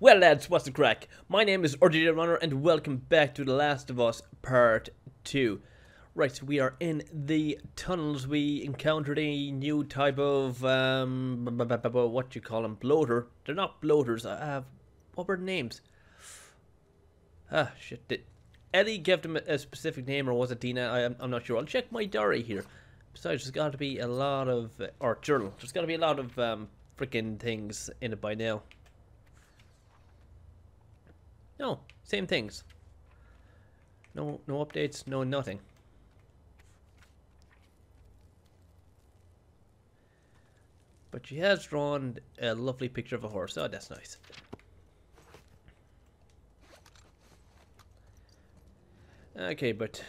Well lads, what's the crack? My name is RJ Runner and welcome back to The Last of Us Part 2. Right, so we are in the tunnels. We encountered a new type of, um, what do you call them, bloater. They're not bloaters, uh, what were the names? Ah, shit. Did Ellie give them a specific name or was it Dina? I, am I'm not sure. I'll check my diary here. Besides, there's got to be a lot of, uh, or journal, there's got to be a lot of um, freaking things in it by now. No, same things. No, no updates, no nothing. But she has drawn a lovely picture of a horse. Oh, that's nice. Okay, but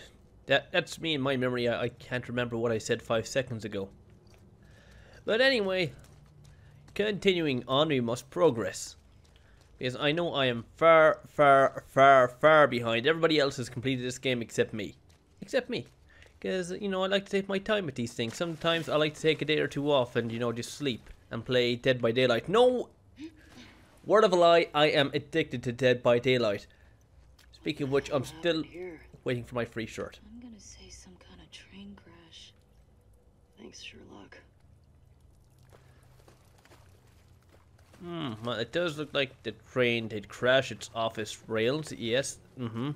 that that's me in my memory. I, I can't remember what I said five seconds ago. But anyway, continuing on, we must progress. Because I know I am far, far, far, far behind. Everybody else has completed this game except me. Except me. Because, you know, I like to take my time with these things. Sometimes I like to take a day or two off and, you know, just sleep and play Dead by Daylight. No! Word of a lie, I am addicted to Dead by Daylight. Speaking of which, I'm still waiting for my free shirt. I'm gonna say some kind of train crash. Thanks, Sherlock. Hmm, well, it does look like the train did crash its office rails, yes. Mm-hmm.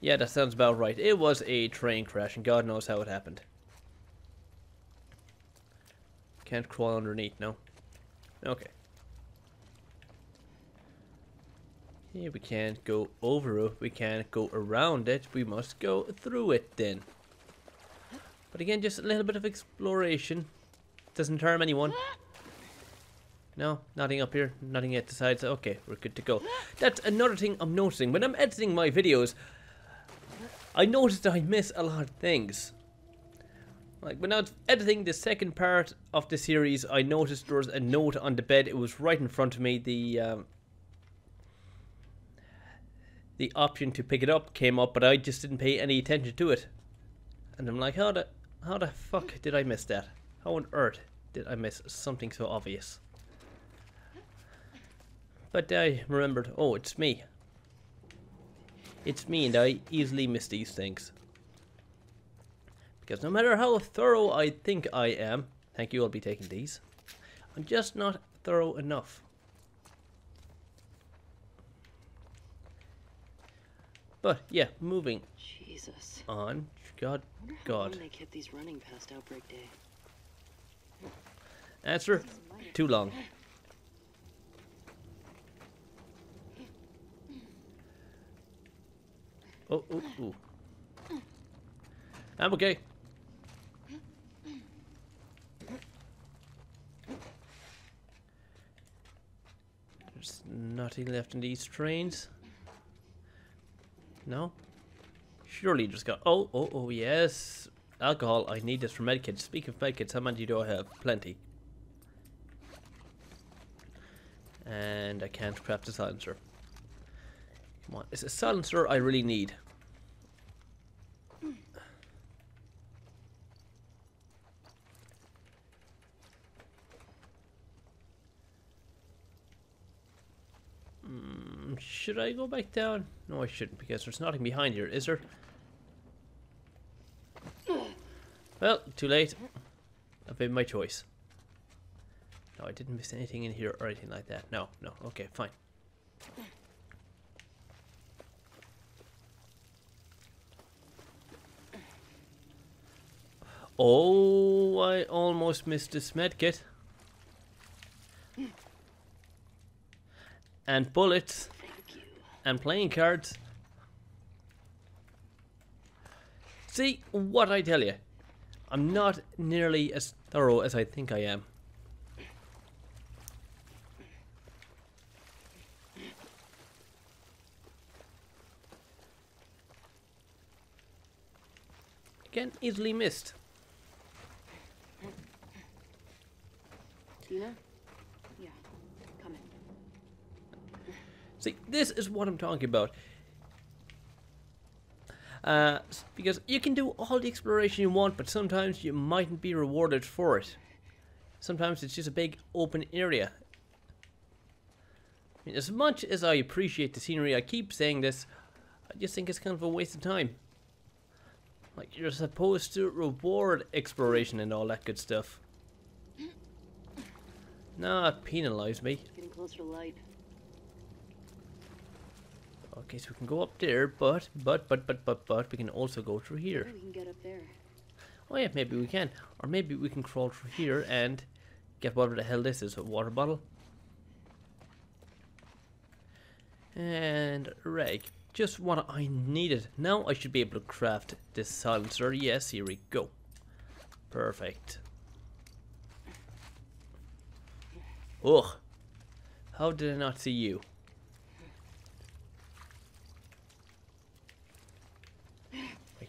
Yeah, that sounds about right. It was a train crash, and God knows how it happened. Can't crawl underneath, no? Okay. Here we can't go over it, we can't go around it, we must go through it then. But again, just a little bit of exploration. Doesn't harm anyone. No, nothing up here, nothing yet decides. Okay, we're good to go. That's another thing I'm noticing. When I'm editing my videos, I noticed I miss a lot of things. Like when I was editing the second part of the series, I noticed there was a note on the bed. It was right in front of me. The um, the option to pick it up came up, but I just didn't pay any attention to it. And I'm like, how the how the fuck did I miss that? How on earth did I miss something so obvious? But I remembered, oh, it's me. It's me and I easily miss these things. Because no matter how thorough I think I am, thank you, I'll be taking these, I'm just not thorough enough. But yeah, moving Jesus. on. God, God. When they kept these running past Outbreak Day. Answer, too long. Oh, oh, oh. I'm okay. There's nothing left in these trains. No? Surely just got... Oh, oh, oh, yes. Alcohol. I need this for medkits. Speaking of medkits, how many do I have? Plenty. And I can't craft a silencer. Come on. It's a silencer I really need. Mm, should I go back down? No, I shouldn't because there's nothing behind here, is there? Well, too late. I've made my choice. No, I didn't miss anything in here or anything like that. No, no. Okay, fine. Oh, I almost missed this medkit. And bullets. And playing cards. See, what I tell you. I'm not nearly as thorough as I think I am. Again, easily missed. Dina? Yeah, coming. See, this is what I'm talking about. Uh, because you can do all the exploration you want, but sometimes you mightn't be rewarded for it. Sometimes it's just a big open area. mean, as much as I appreciate the scenery, I keep saying this, I just think it's kind of a waste of time. Like, you're supposed to reward exploration and all that good stuff. Not penalize me. Getting closer to light. Okay, so we can go up there, but, but, but, but, but, but, we can also go through here. We can get up there. Oh yeah, maybe we can. Or maybe we can crawl through here and get whatever the hell this is, a water bottle. And reg. Just what I needed. Now I should be able to craft this silencer. Yes, here we go. Perfect. Ugh. How did I not see you?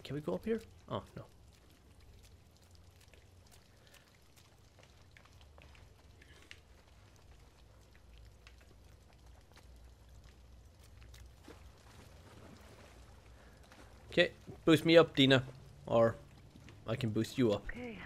Can we go up here? Oh, no. Okay, boost me up, Dina. Or I can boost you up. Okay.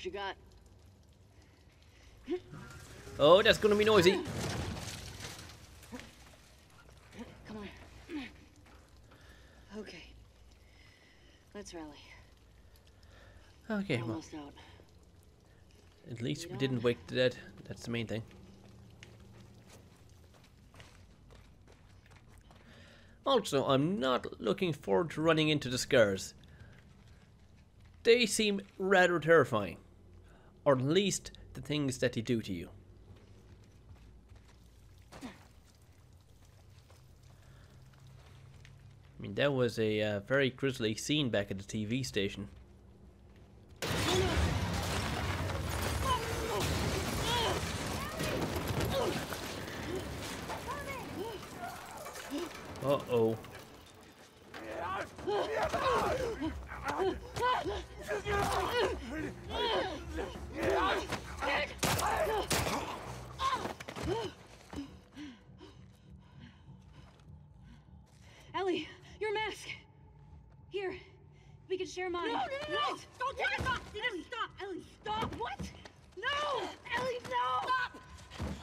What you got? Oh, that's gonna be noisy. Come on. Okay. Let's rally. Okay, well, Almost out. at least We we didn't wake the dead. That's the main thing. Also, I'm not looking forward to running into the scars. They seem rather terrifying. Or at least the things that they do to you. I mean, that was a uh, very grisly scene back at the TV station. Uh-oh. Ellie, your mask. Here, we can share. No, no, no, no! Don't take it! Stop! Ellie, stop! Ellie, stop! What? No! Ellie, no! Stop!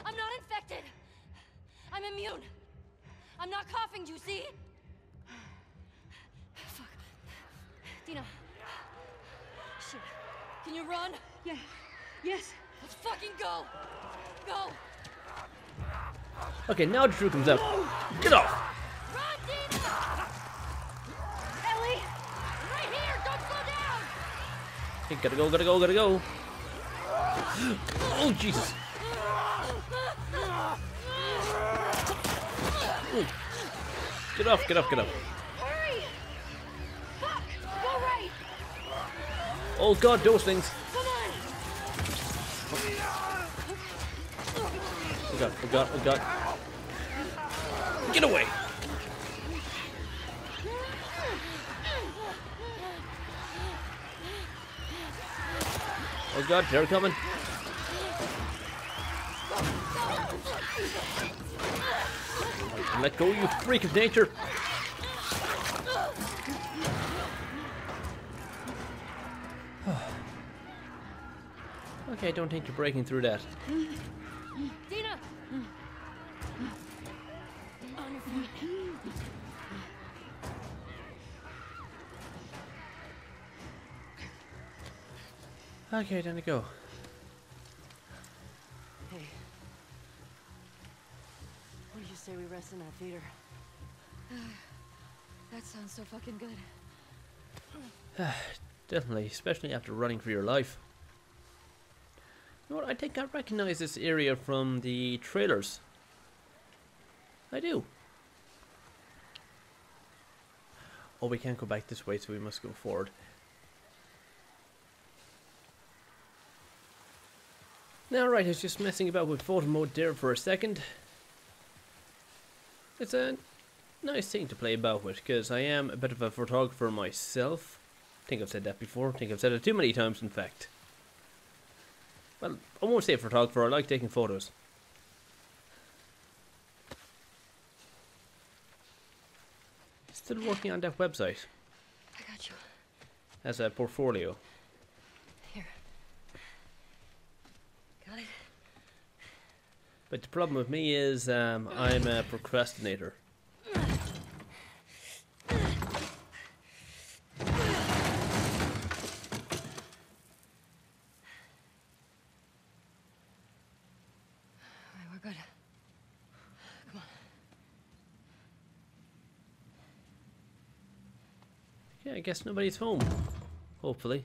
I'm not infected. I'm immune. I'm not coughing, do you see? Fuck. Dina. Shit. Can you run? Yeah. Yes. Let's fucking go! Go! Okay, now the truth comes out. Get off! Run, Dina! Ellie! Right here! Don't slow down! Okay, gotta go, gotta go, gotta go. Oh, Jesus. Ooh. Get off, get off, get off. Oh god, those things. Oh god, oh god, oh god. Get away! Oh god, they're coming. Let go, you freak of nature! okay, I don't think you're breaking through that. Okay, then to go. Hey. What do you say we rest in that theater? That sounds so fucking good. Definitely, especially after running for your life. You know what? I think I recognize this area from the trailers. I do. Oh, we can't go back this way, so we must go forward. Now, right, I was just messing about with photo mode there for a second. It's a nice thing to play about with, because I am a bit of a photographer myself. I think I've said that before. I think I've said it too many times, in fact. Well, I won't say photographer, I like taking photos. Still working on that website I got you. as a portfolio. Here. Got it? But the problem with me is um, I'm a procrastinator. We're good. Yeah, I guess nobody's home. Hopefully.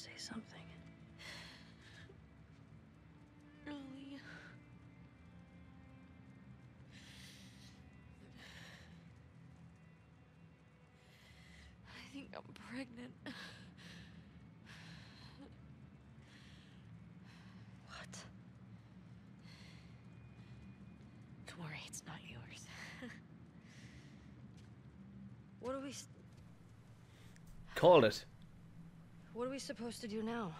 Say something? Ellie. I think I'm pregnant. What? Don't worry, it's not yours. What are we? s- Called it. What are we supposed to do now?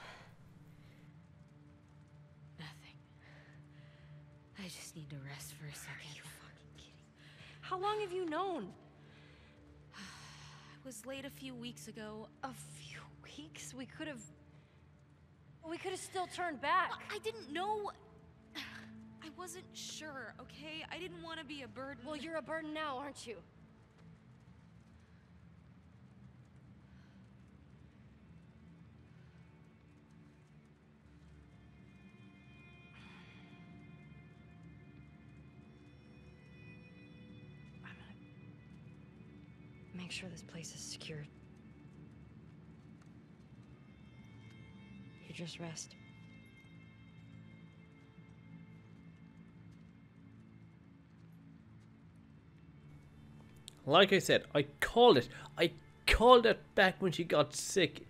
Nothing. I just need to rest for a second. fucking kidding? How long have you known? I was late a few weeks ago. A few weeks. We could have. We could have still turned back. I didn't know. I wasn't sure, okay? I didn't want to be a burden. Well, you're a burden now, aren't you? Make sure this place is secured. You just rest. Like I said, I called it. I called it back when she got sick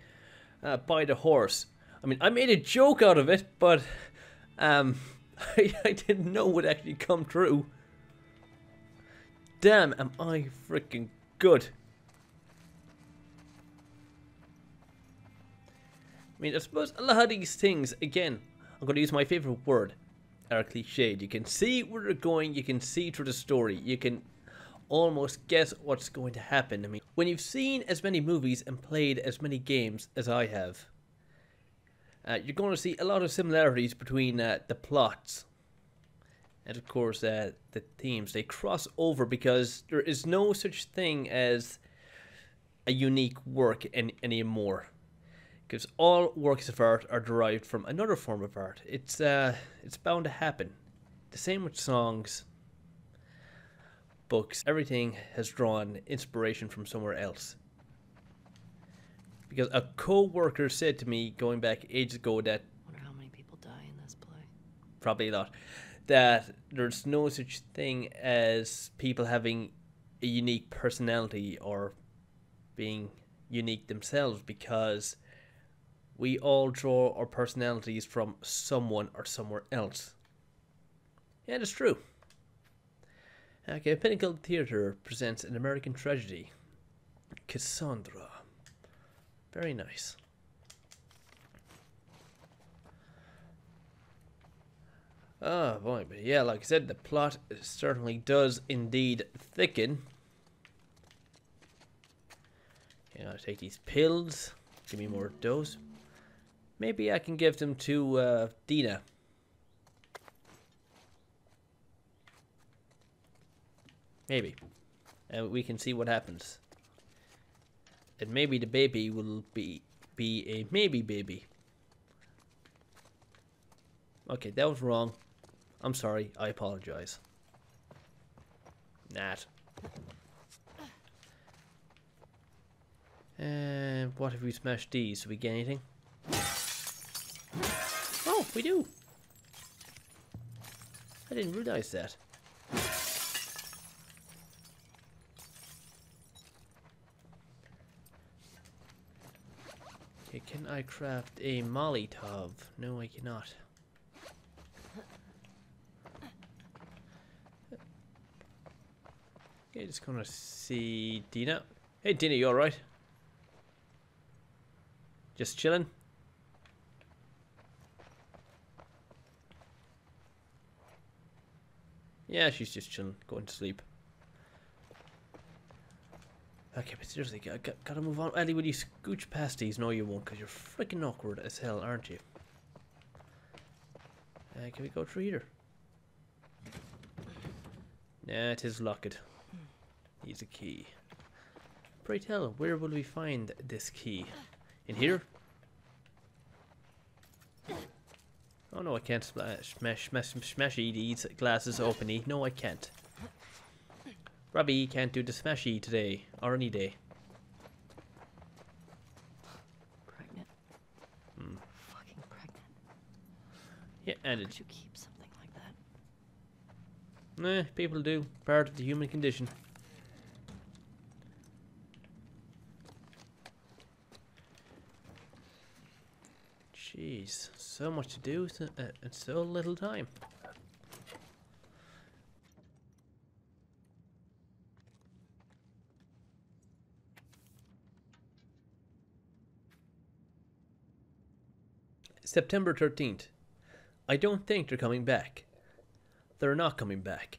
uh, by the horse. I mean, I made a joke out of it, but um, I, I didn't know it would actually come true. Damn, am I freaking good. I mean, I suppose a lot of these things, again, I'm going to use my favorite word, are cliched. You can see where they're going, you can see through the story, you can almost guess what's going to happen. I mean, when you've seen as many movies and played as many games as I have, uh, you're going to see a lot of similarities between uh, the plots and, of course, uh, the themes. They cross over because there is no such thing as a unique work any, anymore. Because all works of art are derived from another form of art. It's uh, it's bound to happen. The same with songs. books, everything has drawn inspiration from somewhere else. Because a co-worker said to me going back ages ago that Wonder how many people die in this play. probably a lot, that there's no such thing as people having a unique personality or being unique themselves because we all draw our personalities from someone or somewhere else. Yeah, it's true. Okay, Pinnacle Theatre presents an American tragedy, Cassandra. Very nice. Oh boy, but yeah, like I said, the plot certainly does indeed thicken. You know, take these pills, give me more dose. Maybe I can give them to uh, Dina. Maybe. And we can see what happens. And maybe the baby will be be a maybe baby. Okay, that was wrong. I'm sorry. I apologize. Nat. And what if we smash these? Do we get anything? We do. I didn't realize that. Okay, can I craft a Molotov? No, I cannot. Okay, just gonna see Dina. Hey, Dina, you alright? Just chilling? Yeah, she's just chilling, going to sleep. Okay, but seriously, I got, gotta move on. Ellie, will you scooch past these? No, you won't, because you're freaking awkward as hell, aren't you? Uh, can we go through here? Nah, it is locked. Needs a key. Pray tell, where will we find this key? In here? Oh no, I can't smash, smash, smash, smashy these glasses openy. No, I can't. Robbie can't do the smashy today, or any day. Pregnant? Fucking pregnant. Yeah, and it, you keep something like that? eh, people do. Part of the human condition. Jeez, so much to do th- uh, so little time. September 13th. I don't think they're coming back. They're not coming back.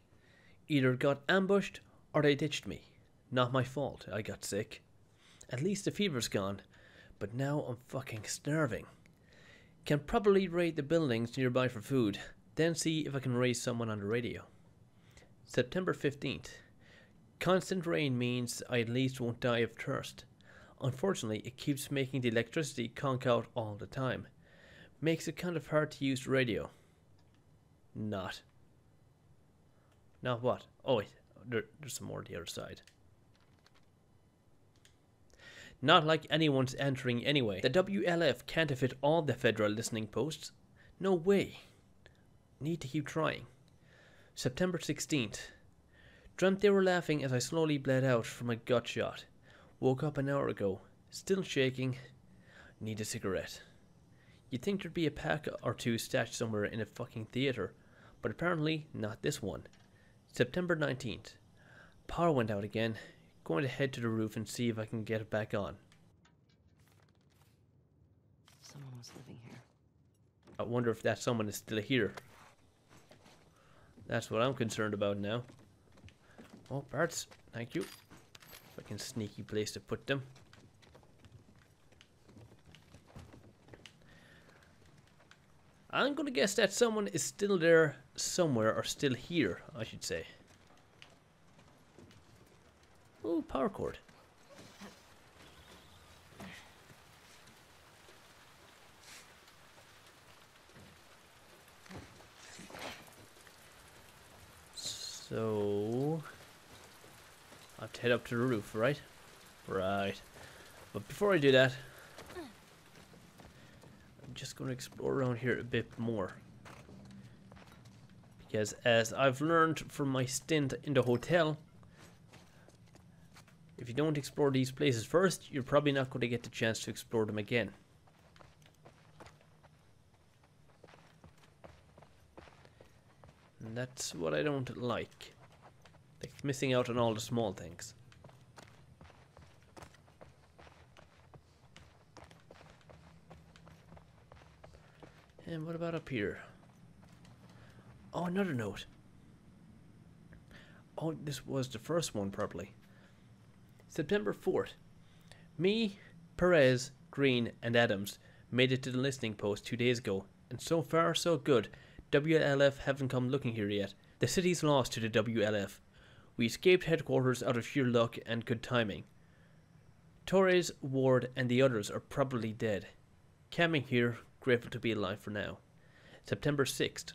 Either got ambushed or they ditched me. Not my fault, I got sick. At least the fever's gone, but now I'm fucking starving. Can probably raid the buildings nearby for food, then see if I can raise someone on the radio. September 15th. Constant rain means I at least won't die of thirst. Unfortunately, it keeps making the electricity conk out all the time. Makes it kind of hard to use radio. Not. Not what? Oh, wait. There, there's some more on the other side. Not like anyone's entering anyway. The WLF can't fit all the federal listening posts. No way. Need to keep trying. September 16th. Dreamt they were laughing as I slowly bled out from a gut shot. Woke up an hour ago. Still shaking. Need a cigarette. You'd think there'd be a pack or two stashed somewhere in a fucking theatre, but apparently not this one. September 19th. Power went out again. I'm going to head to the roof and see if I can get it back on. Someone was living here. I wonder if that someone is still here. That's what I'm concerned about now. Oh, parts. Thank you. Fucking sneaky place to put them. I'm gonna guess that someone is still there somewhere, or still here, I should say. Oh, power cord. So I have to head up to the roof, right? Right. But before I do that, I'm just going to explore around here a bit more. Because as I've learned from my stint in the hotel, if you don't explore these places first, you're probably not going to get the chance to explore them again. And that's what I don't like. Like missing out on all the small things. And what about up here? Oh, another note. Oh, this was the first one, probably. September 4th. Me, Perez, Green, and Adams made it to the listening post two days ago, and so far so good. WLF haven't come looking here yet. The city's lost to the WLF. We escaped headquarters out of sheer luck and good timing. Torres, Ward, and the others are probably dead. Camping here, grateful to be alive for now. September 6th.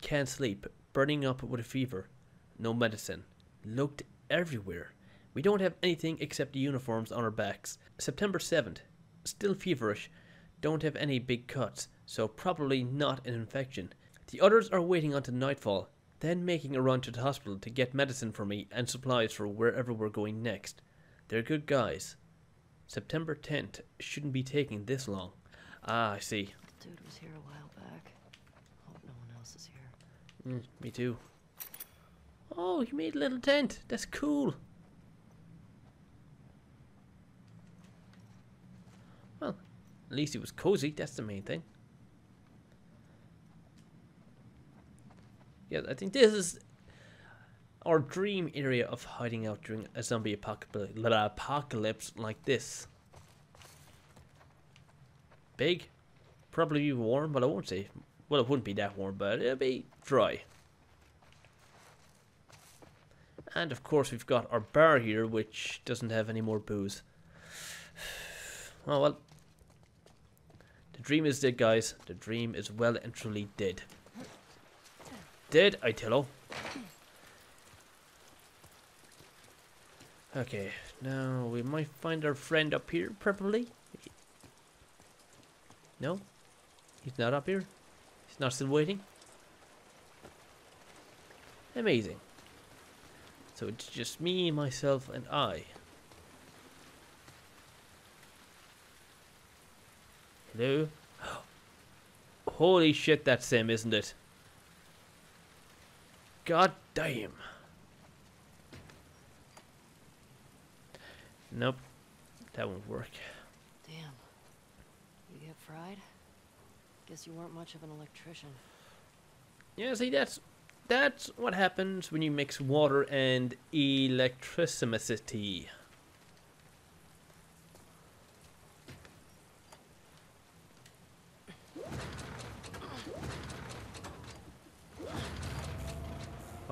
Can't sleep, burning up with a fever. No medicine. Looked everywhere. We don't have anything except the uniforms on our backs. September 7th. Still feverish. Don't have any big cuts, so probably not an infection. The others are waiting until nightfall, then making a run to the hospital to get medicine for me and supplies for wherever we're going next. They're good guys. September 10th shouldn't be taking this long. Ah, I see. Dude was here a while back. Hope no one else is here. Mm, me too. Oh, you made a little tent. That's cool. At least it was cozy. That's the main thing. Yeah, I think this is our dream area of hiding out during a zombie apocalypse, like this. Big, probably warm, but I won't say. Well, it wouldn't be that warm, but it'll be dry. And of course, we've got our bar here, which doesn't have any more booze. Oh well. Dream is dead, guys. The dream is well and truly dead. Dead, I tell you. Okay, now we might find our friend up here, probably. No? He's not up here? He's not still waiting? Amazing. So it's just me, myself, and I. Hello? Holy shit, that's him, isn't it? God damn. Nope. That won't work. Damn. You get fried? Guess you weren't much of an electrician. Yeah, see, that's that's what happens when you mix water and electricity.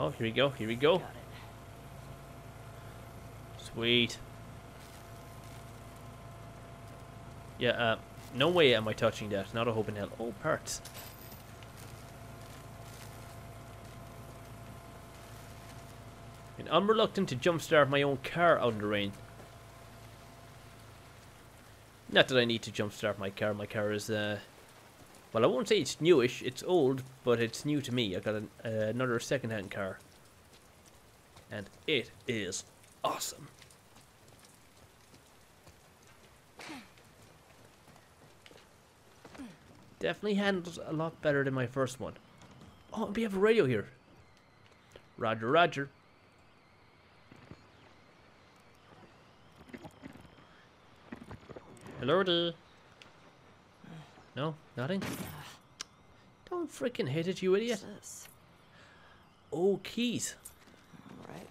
Oh, here we go, here we go. Sweet. Yeah, uh, no way am I touching that. Not a hope in hell. Oh, parts. And I'm reluctant to jumpstart my own car out in the rain. Not that I need to jumpstart my car. My car is, uh... Well, I won't say it's newish. It's old, but it's new to me. I got an, uh, another second-hand car. And it is awesome. Definitely handles a lot better than my first one. Oh, we have a radio here. Roger, roger. Hello there. No, nothing. Don't freaking hit it, you idiot. Oh, keys. Alright.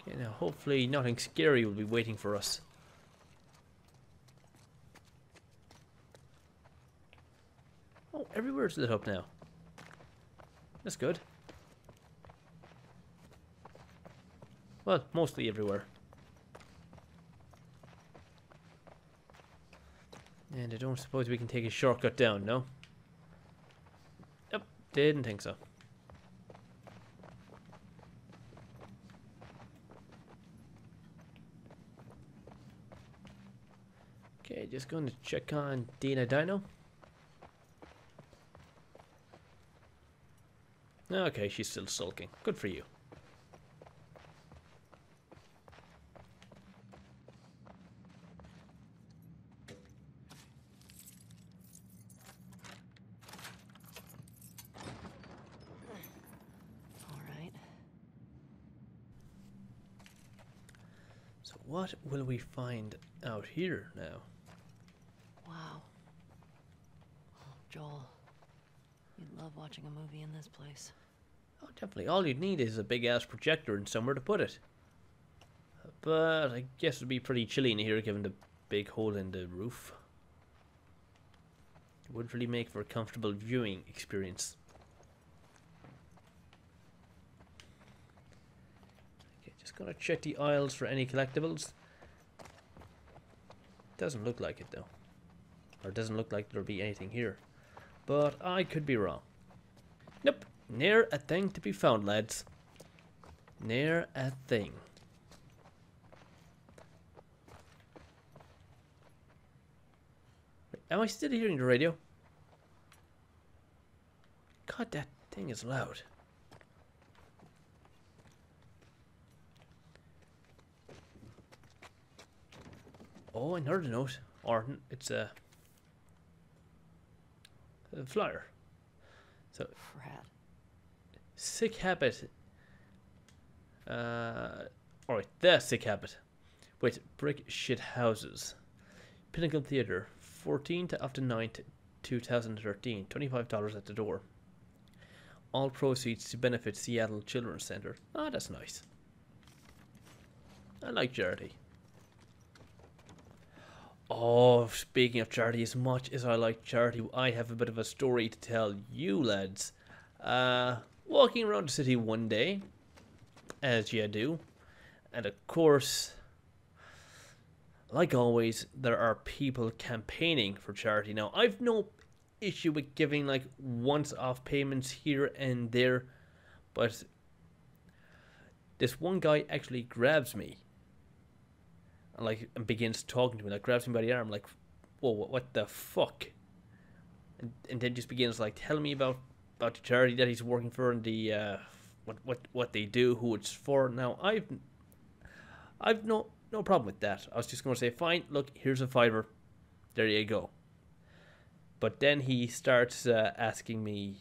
Okay, now hopefully nothing scary will be waiting for us. Oh, everywhere's lit up now. That's good. Well, mostly everywhere. And I don't suppose we can take a shortcut down, no? Yep, Didn't think so. Okay, just going to check on Dina Dino. Okay, she's still sulking. Good for you. All right. So what will we find out here now? Wow. Oh, Joel, you'd love watching a movie in this place. Oh, definitely. All you'd need is a big ass projector and somewhere to put it. But I guess it'd be pretty chilly in here given the big hole in the roof. It would really make for a comfortable viewing experience. Okay, just gonna check the aisles for any collectibles. Doesn't look like it though. Or doesn't look like there'll be anything here. But I could be wrong. Nope. Near a thing to be found, lads. Near a thing. Am I still hearing the radio? God, that thing is loud. Oh, I heard a note. Or it's a, a flyer. So Frat. Sick habit. Uh, alright, the sick habit. Wait, brick shit houses. Pinnacle Theatre, 14th of the 9th, 2013. $25 at the door. All proceeds to benefit Seattle Children's Center. Ah, that's nice. I like charity. Oh, speaking of charity, as much as I like charity, I have a bit of a story to tell you, lads. Uh, walking around the city one day, as you do, and of course, like always, there are people campaigning for charity. Now, I've no issue with giving like once off payments here and there, but this one guy actually grabs me and like and begins talking to me, like grabs me by the arm, like, whoa, what, what the fuck? And, and then just begins like telling me about about the charity that he's working for and the uh, what what what they do, who it's for. Now I've I've no no problem with that. I was just going to say, fine, look, here's a fiver, there you go. But then he starts uh, asking me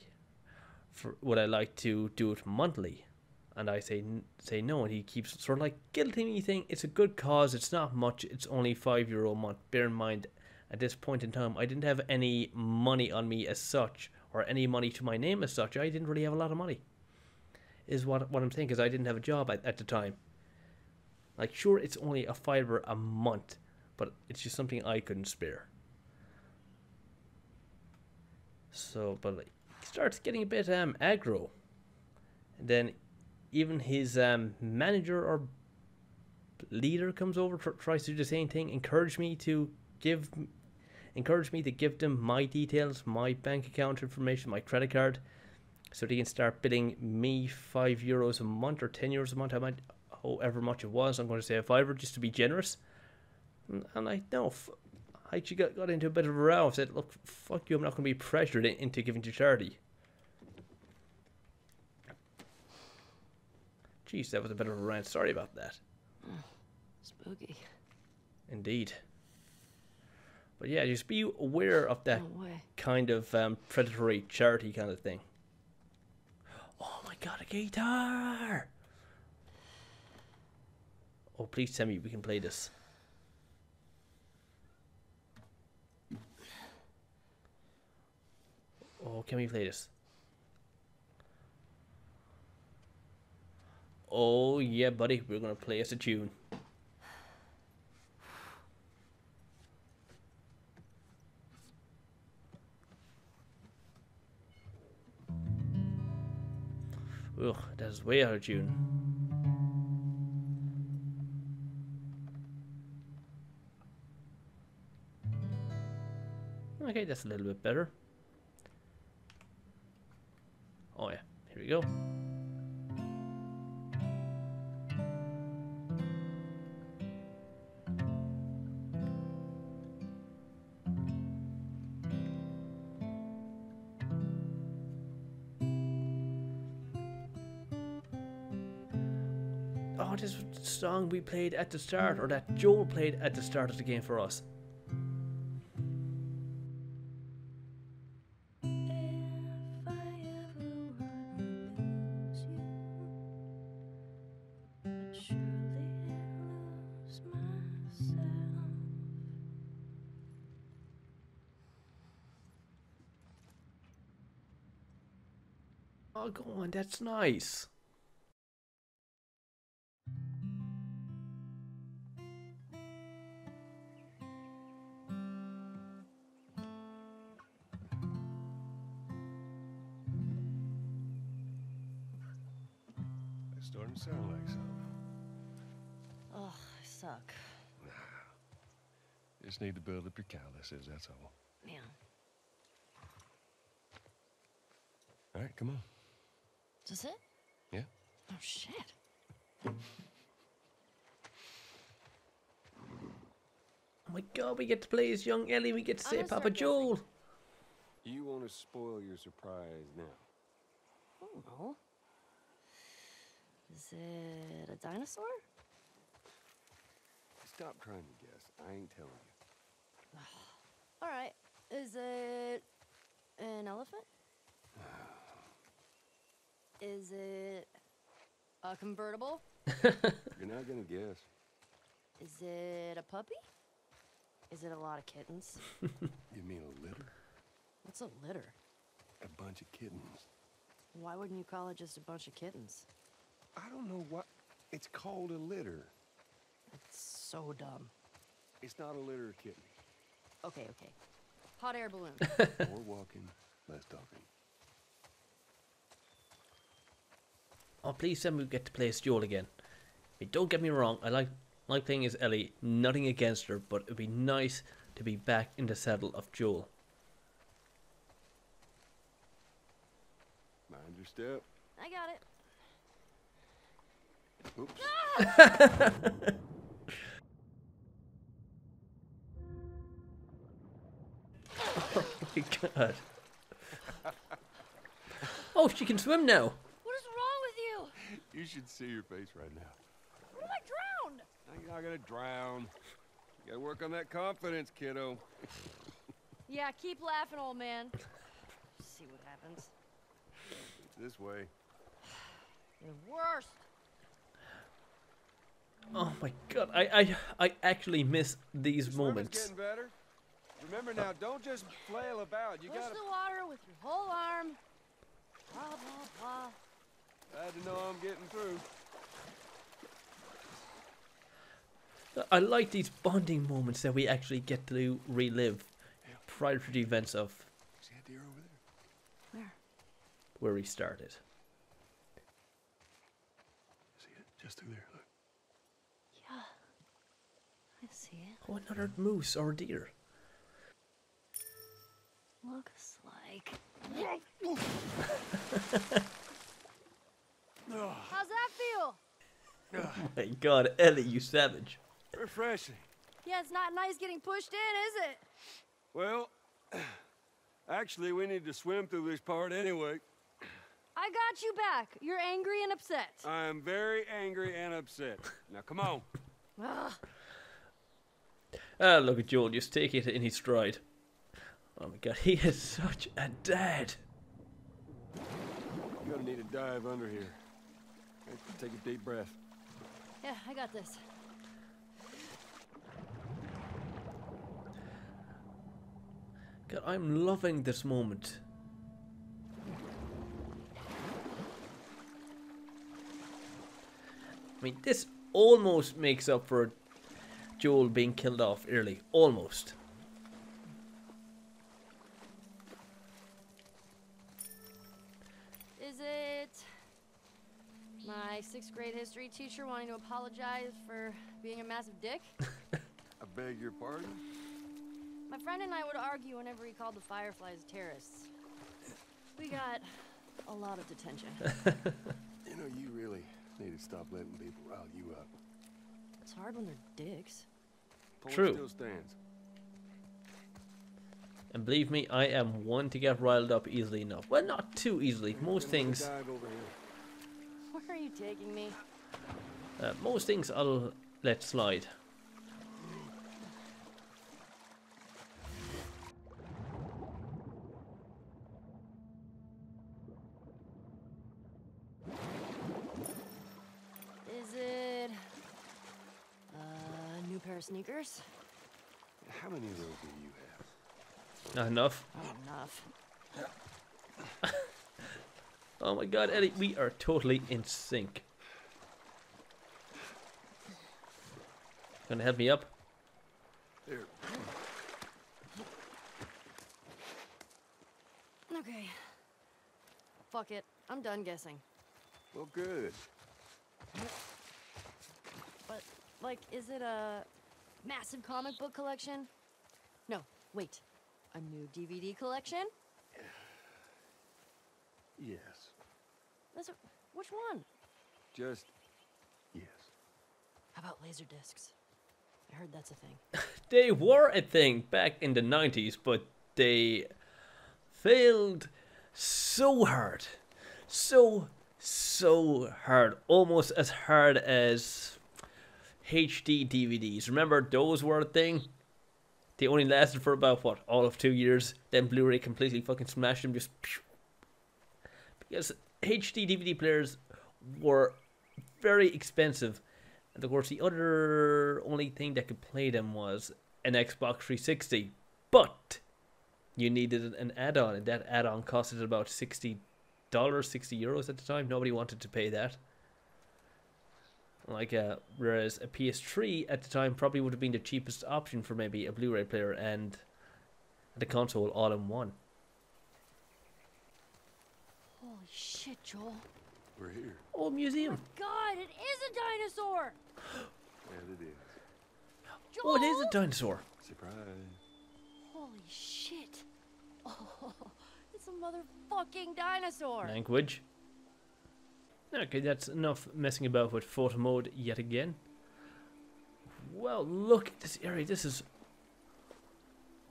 for would I like to do it monthly, and I say say no, and he keeps sort of like guilting me, saying it's a good cause, it's not much, it's only five euro a month. Bear in mind, at this point in time, I didn't have any money on me as such, or any money to my name as such. I didn't really have a lot of money. Is what what I'm saying, because I didn't have a job at, at the time. Like, sure, it's only a fiver a month, but it's just something I couldn't spare. So, but like, starts getting a bit um aggro, and then even his um manager or leader comes over, tr- tries to do the same thing, encourage me to give, encourage me to give them my details, my bank account information, my credit card, so they can start billing me five euros a month or ten euros a month. I might, however much it was, I'm going to say a fiver just to be generous. And, I no, f- I actually got, got into a bit of a row. I said, look, fuck you, I'm not going to be pressured in, into giving to charity. Jeez, that was a bit of a rant. Sorry about that. Spooky. Indeed. But yeah, just be aware of that No kind of um, predatory charity kind of thing. Oh my god, a guitar! Oh, please tell me we can play this. Oh, can we play this? Oh, yeah, buddy, we're gonna play us a tune. Ugh, that's way out of tune. Okay, that's a little bit better. Oh yeah, here we go. Song we played at the start, or that Joel played at the start of the game for us. Oh, go on, that's nice. Up your that's all. Man. All right, come on. Is this it? Yeah. Oh, shit. Oh my god, we get to play as young Ellie, we get to oh, say Papa. Joel. You want to spoil your surprise now. Oh don't. Is it a dinosaur? Stop trying to guess. I ain't telling you. All right. Is it an elephant? Is it a convertible? You're not gonna guess. Is it a puppy? Is it a lot of kittens? You mean a litter? What's a litter? A bunch of kittens. Why wouldn't you call it just a bunch of kittens? I don't know what. It's called a litter. It's so dumb. It's not a litter of kittens. Okay, okay. Hot air balloon. More walking, less talking. Oh, please tell me we get to play as Joel again. I mean, don't get me wrong, I like like playing as Ellie, nothing against her, but it'd be nice to be back in the saddle of Joel. Mind your step. I got it. Oops. Oh my god. Oh, she can swim now. What is wrong with you? You should see your face right now. What if I drowned? Now You're not gonna drown. You gotta work on that confidence, kiddo. Yeah, keep laughing, old man. See what happens. It's this way. You're the worst. Oh my god, I I, I actually miss these Swimming's moments. getting better. Remember now, don't just flail about. You Push gotta. the water with your whole arm. Blah, blah, blah. Glad to know I'm getting through. I like these bonding moments that we actually get to relive prior to the events of See that deer over there? Where? where we started. See it? Just through there. Look. Yeah. I see it. Oh, another moose or deer. Looks like. How's that feel? oh My god, Ellie, you savage. Refreshing. Yeah, it's not nice getting pushed in, is it? Well, actually, we need to swim through this part anyway. I got you back. You're angry and upset. I am very angry and upset. Now, come on. Ugh. Ah, look at Joel, just take it in his stride. Oh my god, he is such a dad. You're gonna need to dive under here. Take a deep breath. Yeah, I got this. God, I'm loving this moment. I mean, this almost makes up for Joel being killed off early. Almost. My sixth grade history teacher wanting to apologize for being a massive dick? I beg your pardon? My friend and I would argue whenever he called the Fireflies terrorists. We got a lot of detention. You know, you really need to stop letting people rile you up. it's hard when they're dicks. True. still stands. And believe me, I am one to get riled up easily enough. Well, not too easily. Most things, dive over here. Where are you taking me? uh, most things I'll let slide. Is it a new pair of sneakers? How many of those do you have? Not enough. Not enough. Oh my god, Eddie, we are totally in sync. Gonna help me up? There. Okay. Fuck it. I'm done guessing. Well, good. But, like, is it a massive comic book collection? No, wait. A new DVD collection? Yes. That's a, which one? Just yes. How about laser discs? I heard that's a thing. They were a thing back in the 90s, but they failed so hard. So, so hard. Almost as hard as HD DVDs. Remember, those were a thing? They only lasted for about, what, all of two years? Then Blu ray completely fucking smashed them, just. Because HD DVD players were very expensive. And of course, the other only thing that could play them was an Xbox 360. But you needed an add-on, and that add-on costed about sixty dollars, sixty euros at the time. Nobody wanted to pay that. Like, uh, whereas a PS3 at the time probably would have been the cheapest option for maybe a Blu-ray player and the console all in one. Holy shit, Joel. We're here. Oh, museum! God, it is a dinosaur! And it is. Joel! Oh, it is a dinosaur. Surprise. Holy shit. Oh, it's a motherfucking dinosaur. Language. Okay, that's enough messing about with photo mode yet again. Well, look at this area. This is.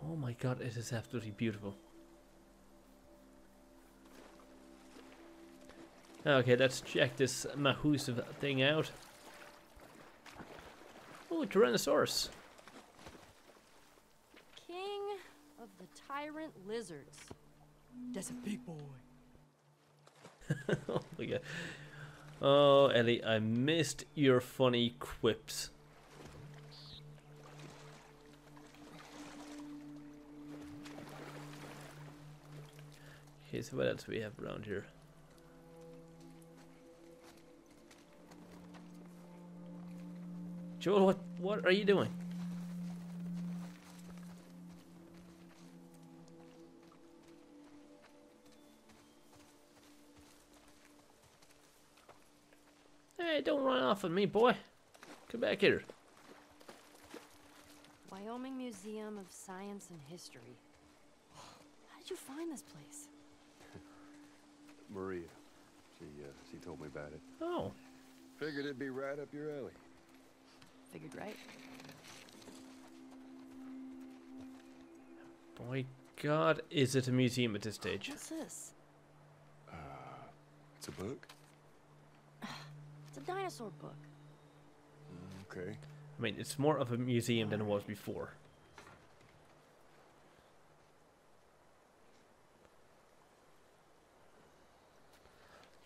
Oh my god, it is absolutely beautiful. Okay, let's check this Mahusive thing out. Oh, Tyrannosaurus. King of the tyrant lizards. That's a big boy. oh my god. Oh, Ellie, I missed your funny quips. Okay, so what else do we have around here? Joel, what what are you doing? Hey, don't run off on me, boy. Come back here. Wyoming Museum of Science and History. How did you find this place? Maria. She uh, she told me about it. Oh, Figured it'd be right up your alley. Figured right. my God, is it a museum at this stage? What's this? Uh, it's a book. It's a dinosaur book. Mm, okay. I mean, it's more of a museum than it was before.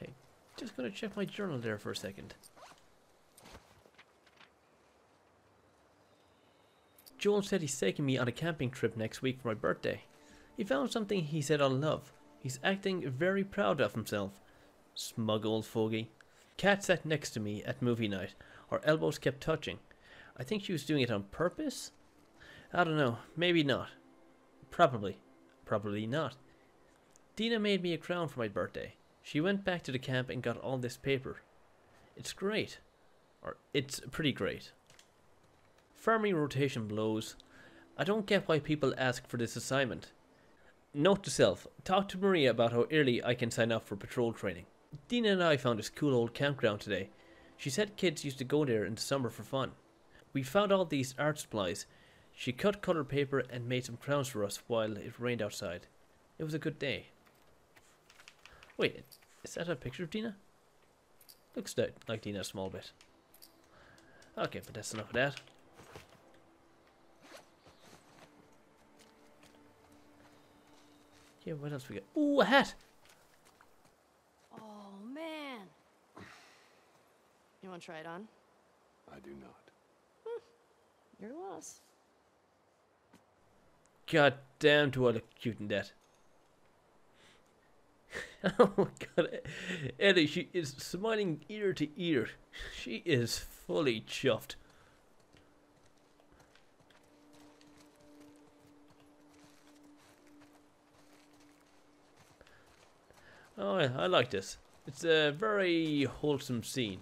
Okay, just gonna check my journal there for a second. Joel said he's taking me on a camping trip next week for my birthday. He found something he said I love. He's acting very proud of himself. Smug old fogey. Kat sat next to me at movie night. Our elbows kept touching. I think she was doing it on purpose. I don't know. Maybe not. Probably. Probably not. Dina made me a crown for my birthday. She went back to the camp and got all this paper. It's great. Or it's pretty great. Farm rotation blows. I don't get why people ask for this assignment. Note to self, talk to Maria about how early I can sign up for patrol training. Dina and I found this cool old campground today. She said kids used to go there in the summer for fun. We found all these art supplies. She cut colored paper and made some crowns for us while it rained outside. It was a good day. Wait, is that a picture of Dina? Looks like Dina a small bit. Okay, but that's enough of that. Yeah, what else we got? Ooh, a hat! Oh, man. You want to try it on? I do not. Hmm. Your loss. God damn, do I look cute in that. oh my god. Ellie, she is smiling ear to ear. She is fully chuffed. Oh, yeah, I like this. It's a very wholesome scene.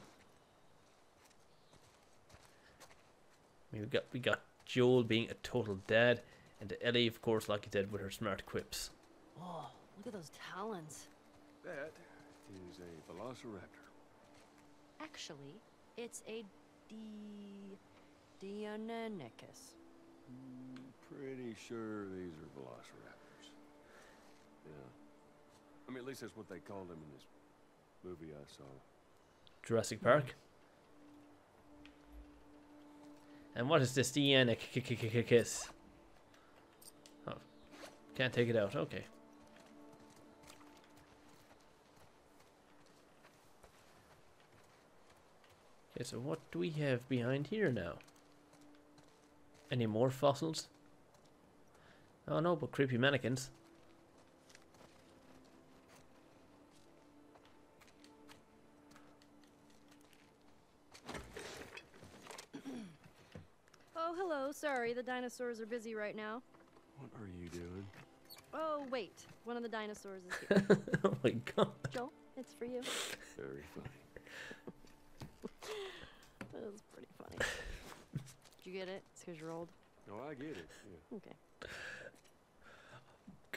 We got we got Joel being a total dad, and Ellie, of course, like I said, with her smart quips. Oh, look at those talons. That is a velociraptor. Actually, it's a D. Deinonychus. Mm, Pretty sure these are velociraptors. Yeah. I mean, at least that's what they called them in this movie I saw. Jurassic Park. And what is this Deinonychus? Oh, can't take it out. Okay. Okay, so what do we have behind here now? Any more fossils? Oh no, but creepy mannequins. Hello. Sorry, the dinosaurs are busy right now. What are you doing? Oh, wait. One of the dinosaurs is here. oh my god. Joel, it's for you. Very funny. That was pretty funny. Did you get it? It's because you're old. No, I get it. Yeah. Okay.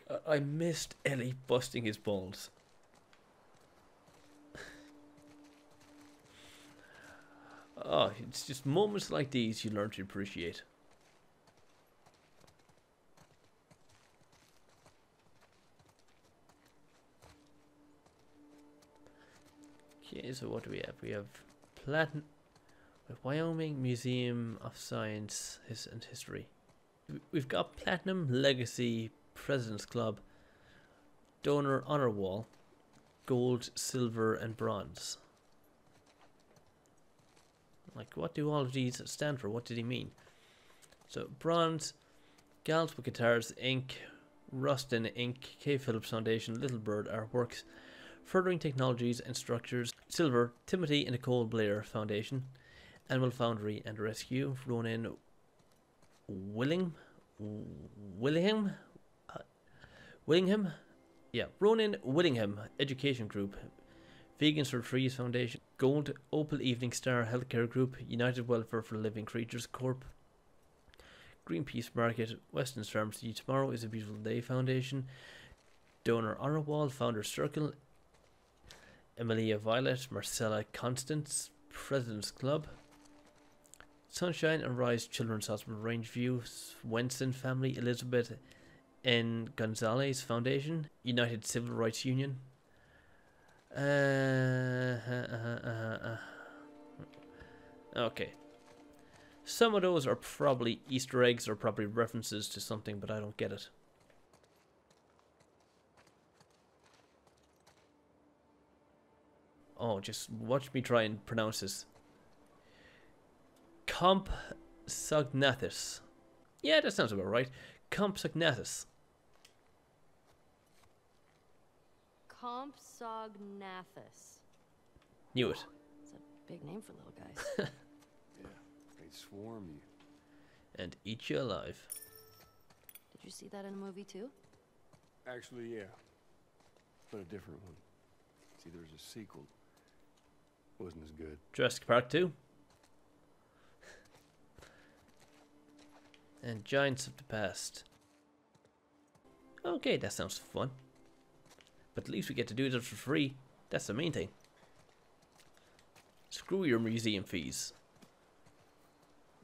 God, I missed Ellie busting his balls. Oh, it's just moments like these you learn to appreciate. Okay, so what do we have? We have Platin Wyoming Museum of Science His and History. We've got Platinum Legacy President's Club, Donor Honor Wall, Gold, Silver, and Bronze. Like, what do all of these stand for? What did he mean? So, Bronze, Gals Guitars, Inc., Rustin, Inc., K. Phillips Foundation, Little Bird Artworks, Furthering Technologies and Structures, Silver, Timothy and Nicole Blair Foundation, Animal Foundry and Rescue, Ronan Willing, Willingham, uh, Willingham, yeah, Ronan Willingham Education Group, Vegans for Trees Foundation, Gold Opal Evening Star Healthcare Group, United Welfare for Living Creatures Corp, Greenpeace Market, Weston's Pharmacy, Tomorrow is a Beautiful Day Foundation, Donor Honor Founder Circle, Emilia Violet, Marcella Constance, President's Club, Sunshine and Rise Children's Hospital Rangeview, Wenson Family, Elizabeth N. Gonzalez Foundation, United Civil Rights Union. Uh, uh, uh. Okay. Some of those are probably Easter eggs or probably references to something, but I don't get it. Oh, just watch me try and pronounce this. Compsognathus. Yeah, that sounds about right. Compsognathus. Compsognathus. Knew it. It's a big name for little guys. Yeah. They'd swarm you. And eat you alive. Did you see that in a movie too? Actually, yeah. But a different one. See, there's a sequel. Wasn't as good. Jurassic Park 2. and Giants of the Past. Okay, that sounds fun. But at least we get to do this for free. That's the main thing. Screw your museum fees.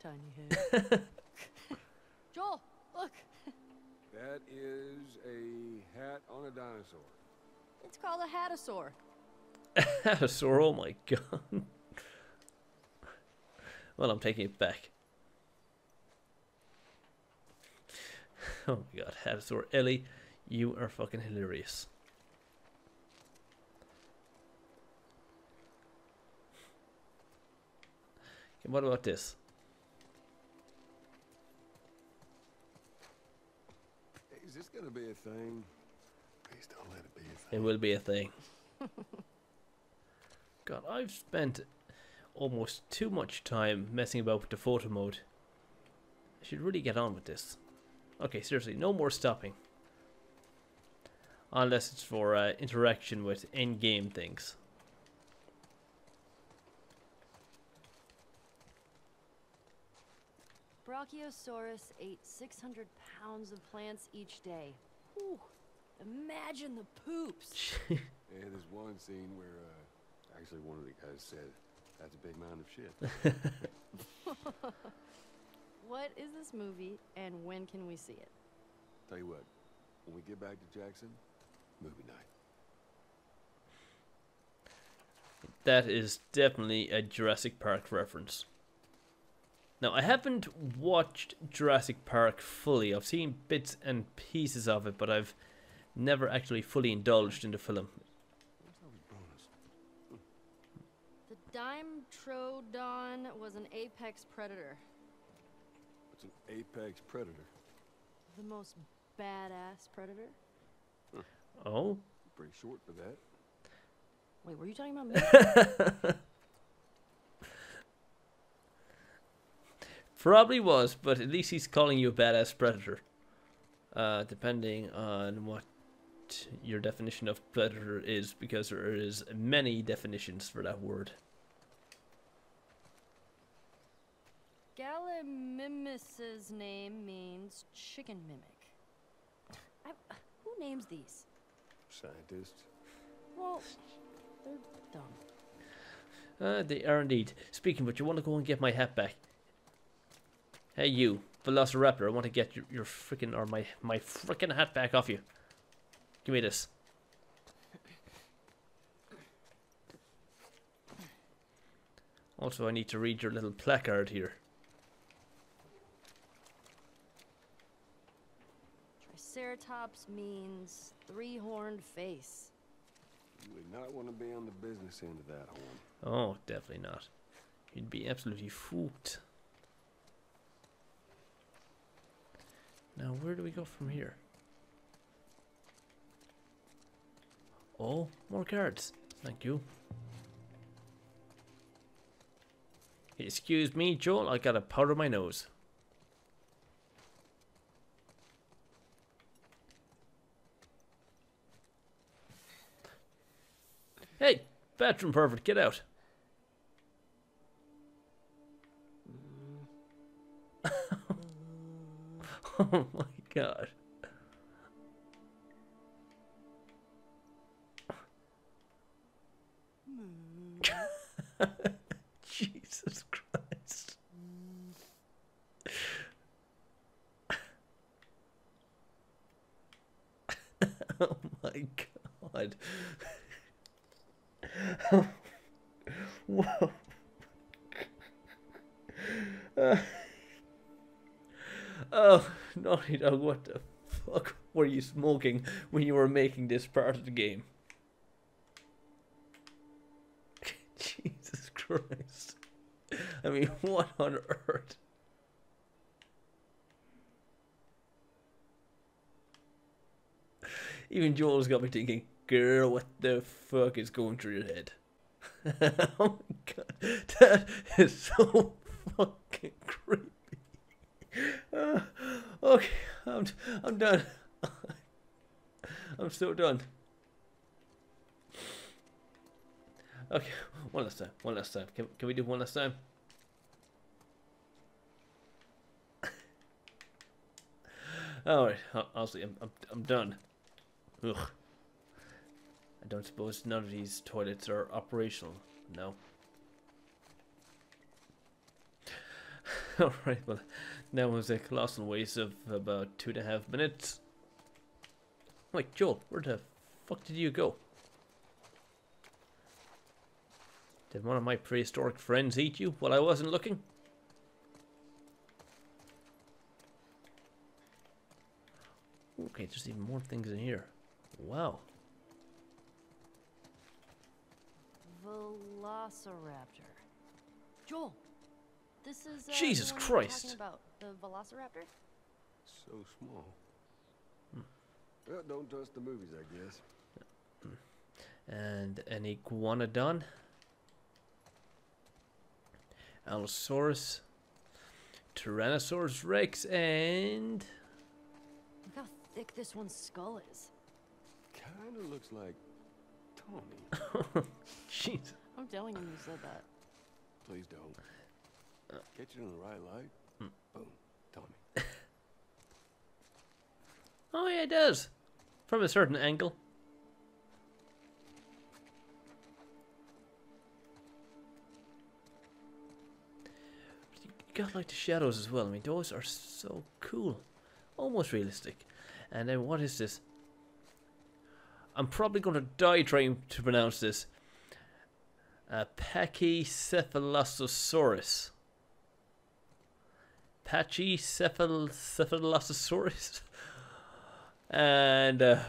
Tiny head. Joel, look. That is a hat on a dinosaur. It's called a hatasaur. Hatasaur, oh my god. well, I'm taking it back. Oh my god, Hatasaur. Ellie, you are fucking hilarious. Okay, what about this? Is this gonna be a thing? Please don't let it be a thing. It will be a thing. God, I've spent almost too much time messing about with the photo mode. I should really get on with this. Okay, seriously, no more stopping. Unless it's for uh, interaction with in-game things. Brachiosaurus ate 600 pounds of plants each day. Whew. Imagine the poops. And there's one scene where uh, actually one of the guys said, "That's a big mound of shit." What is this movie and when can we see it? Tell you what, when we get back to Jackson, movie night. That is definitely a Jurassic Park reference. Now, I haven't watched Jurassic Park fully. I've seen bits and pieces of it, but I've never actually fully indulged in the film. The Dimetrodon was an apex predator. It's an apex predator. The most badass predator. Oh? Pretty short for that. Wait, were you talking about me? Probably was, but at least he's calling you a badass predator. Uh, depending on what your definition of predator is, because there is many definitions for that word. Gallimimus's name means chicken mimic. I, who names these? Scientists. Well, they're dumb. Uh, they are indeed. Speaking, but you want to go and get my hat back? Hey, you, Velociraptor! I want to get your, your freaking or my my freaking hat back off you. Give me this. Also, I need to read your little placard here. Triceratops means three-horned face. You would not want to be on the business end of that horn. Oh, definitely not. You'd be absolutely fooled. Now, where do we go from here? Oh, more cards. Thank you. Excuse me, Joel, I gotta powder my nose. Hey, bathroom pervert, get out. Oh my god. Jesus Christ. oh my god. Whoa. Uh, oh, Naughty Dog, what the fuck were you smoking when you were making this part of the game? Jesus Christ. I mean, what on earth? Even Joel's got me thinking, girl, what the fuck is going through your head? oh my god, that is so fucking creepy. Uh, okay, I'm, I'm done. I'm still done. Okay, one last time. One last time. Can, can we do one last time? Alright, honestly, I'm, I'm, I'm done. Ugh. I don't suppose none of these toilets are operational. No. Alright, well, that was a colossal waste of about two and a half minutes. Like, Joel, where the fuck did you go? Did one of my prehistoric friends eat you while I wasn't looking? Okay, there's even more things in here. Wow. Velociraptor. Joel, this is uh, Jesus the one you were Christ. about the Velociraptor. So small. Hmm. Well, don't trust the movies, I guess. Hmm. And an iguanodon. Allosaurus. Tyrannosaurus Rex and... Look how thick this one's skull is. Kinda looks like Tommy. Jeez. I'm telling you, you said that. Please don't. Uh. Catch it in the right light. Boom. Tommy. Oh yeah, it does. From a certain angle. You got like the shadows as well. I mean, those are so cool. Almost realistic. And then what is this? I'm probably going to die trying to pronounce this. Uh, Pachycephalosaurus. Pachycephalosaurus. and uh,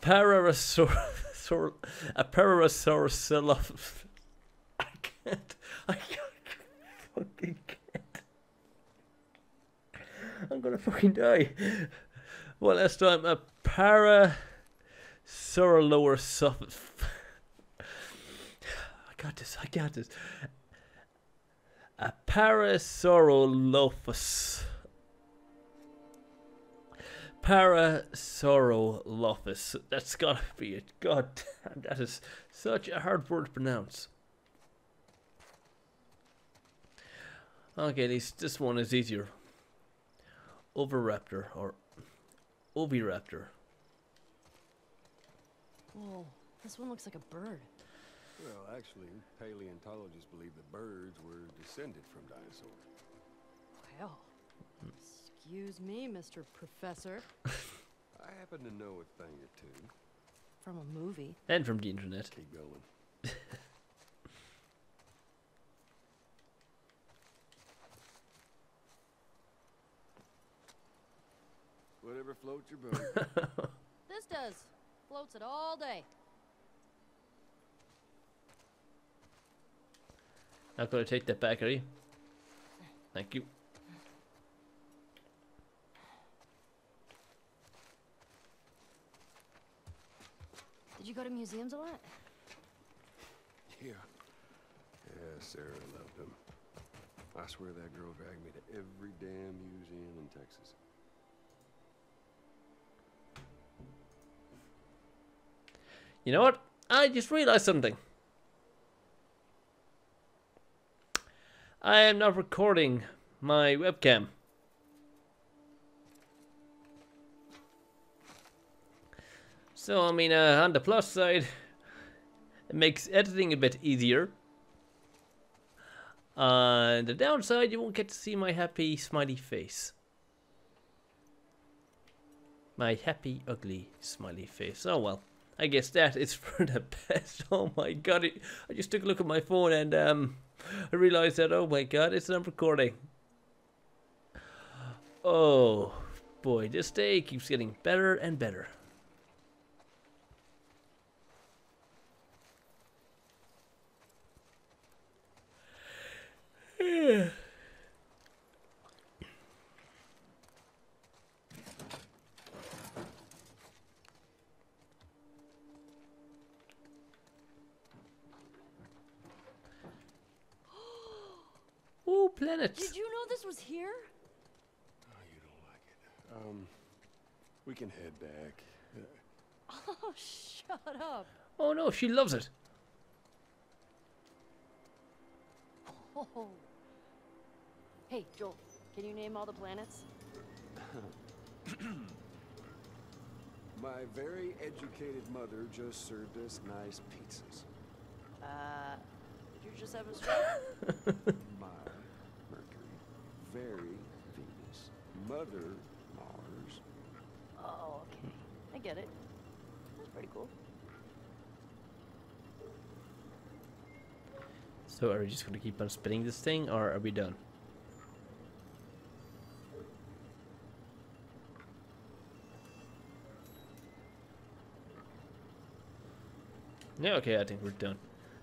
Parasaur, a Parasaurus. I can't. I can't. Fucking can't. I'm gonna fucking die. Well, last time a Parasaurolosaurus. I got this. I got this. A Parasaurolophus. Parasaurolophus. That's gotta be it. God damn, that is such a hard word to pronounce. Okay, at least this one is easier. Oviraptor or Oviraptor. Whoa, this one looks like a bird. Well, actually, paleontologists believe that birds were descended from dinosaurs. Well, excuse me, Mr. Professor. I happen to know a thing or two. From a movie. And from the internet. Keep going. Whatever floats your boat. This does. Floats it all day. Not gonna take that back, are you? Thank you. You go to museums a lot? yeah. Yeah, Sarah loved them. I swear that girl dragged me to every damn museum in Texas. You know what? I just realized something. I am not recording my webcam. So, I mean, uh, on the plus side, it makes editing a bit easier. On the downside, you won't get to see my happy, smiley face. My happy, ugly, smiley face. Oh well. I guess that is for the best. Oh my god, I just took a look at my phone and um, I realized that, oh my god, it's not recording. Oh boy, this day keeps getting better and better. Ooh, planets. Did you know this was here? Oh, you don't like it. Um, we can head back. Oh, shut up. Oh no, she loves it. Oh. Hey, Joel, can you name all the planets? My very educated mother just served us nice pizzas. Uh, did you just have a stroke? My Mercury, very Venus, mother Mars. oh, okay. I get it. That's pretty cool. So are we just gonna keep on spinning this thing, or are we done? Yeah, okay, I think we're done.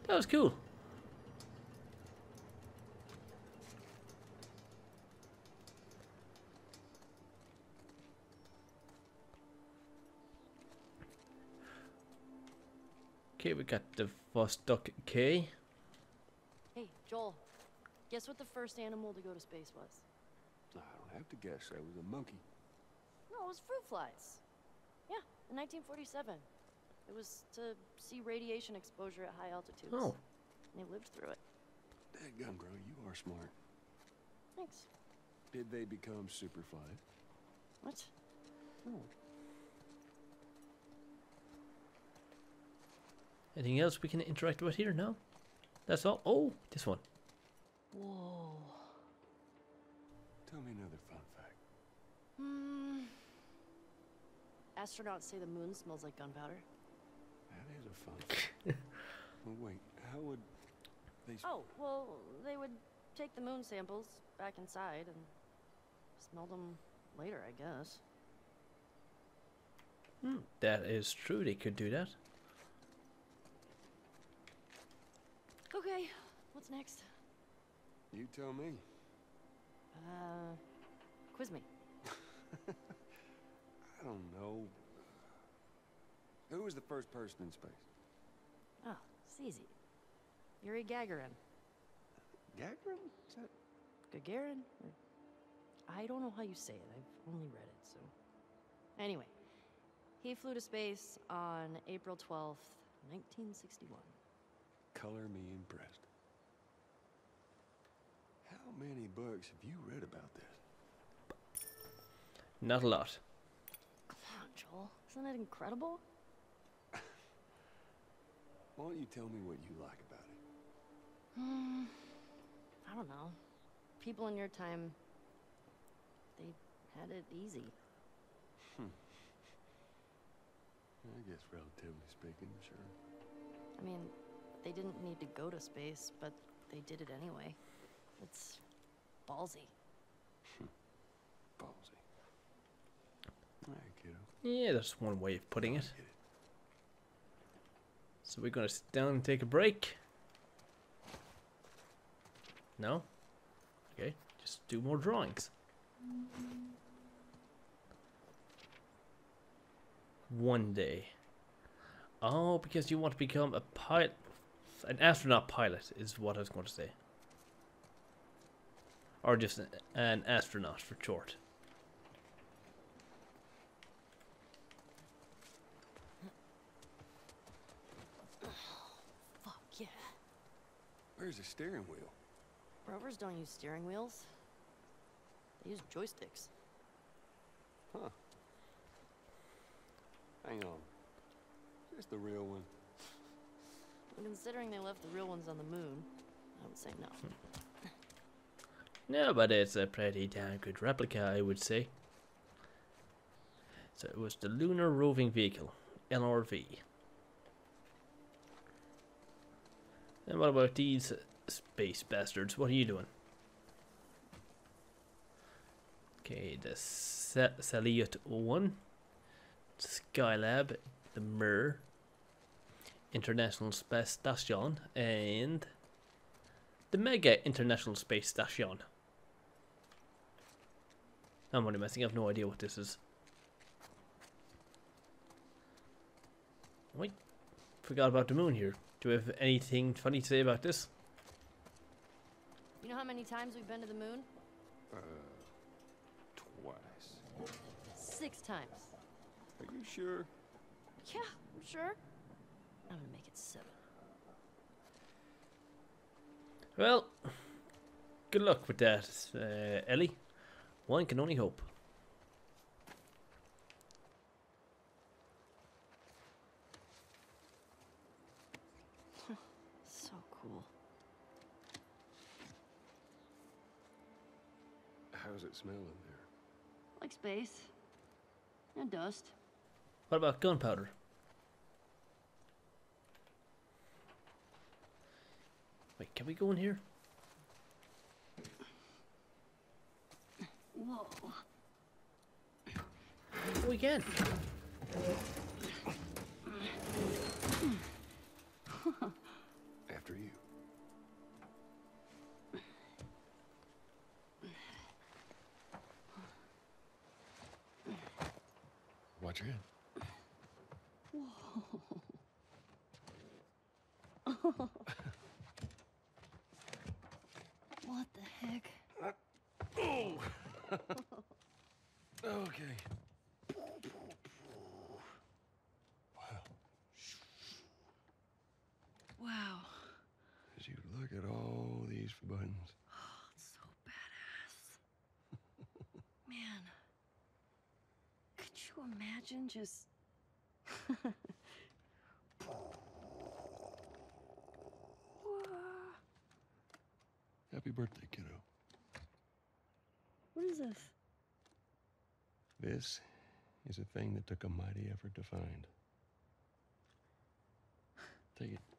That was cool. Okay, we got the Vostok K. Hey, Joel. Guess what the first animal to go to space was? I don't have to guess. That was a monkey. No, it was fruit flies. Yeah, in 1947. It was to see radiation exposure at high altitudes. Oh, And they lived through it. Dadgum, girl, you are smart. Thanks. Did they become superflies? What? Oh. anything else we can interact with here? No? That's all? Oh, this one. Whoa. Tell me another fun fact. Hmm. Astronauts say the moon smells like gunpowder. That is a fun fact. well, wait, how would they... s- Oh, well, they would take the moon samples back inside and smell them later, I guess. Hmm, that is true, they could do that. Okay, what's next? You tell me. Uh, quiz me. I don't know. Who was the first person in space? Oh, it's easy. Yuri Gagarin. Gagarin? Is that... Gagarin? Or- I don't know how you say it. I've only read it, so. Anyway, he flew to space on April 12th, 1961. Color me impressed. How many books have you read about this? Not a lot. Come on, Joel. Isn't that incredible? Why don't you tell me what you like about it? Hmm. I don't know. People in your time, they had it easy. Hmm. I guess relatively speaking, sure. I mean, they didn't need to go to space, but they did it anyway. It's ballsy. Ballsy. Alright, kiddo. Yeah, that's one way of putting I it. So we're gonna sit down and take a break. No? Okay, just do more drawings. One day. Oh, because you want to become a pilot. An astronaut pilot is what I was going to say. Or just an astronaut for short. Fuck yeah. Where's the steering wheel? Rovers don't use steering wheels. They use joysticks. Huh. Hang on. Is this the real one? And considering they left the real ones on the moon, I would say no. No, but it's a pretty damn good replica, I would say. So it was the Lunar Roving Vehicle, LRV. And what about these space bastards? What are you doing? Okay, the Sa- Salyut 1, Skylab, the Mir, International Space Station, and the Mega International Space Station. I'm only messing. I have no idea what this is. Wait, forgot about the moon here. Do we have anything funny to say about this? You know how many times we've been to the moon? Uh, twice. Six times. Are you sure? Yeah, I'm sure. I'm gonna make it seven. Well, good luck with that, uh, Ellie. One can only hope. cool. How's it smell in there? Like space. And dust. What about gunpowder? Wait, can we go in here? Whoa. Oh, we can. After you. Your head. What the heck? Okay. Wow. Wow. As you look at all these buttons. So badass. Man. Could you imagine just. Happy birthday, kiddo. What is this? This is a thing that took a mighty effort to find. Take it.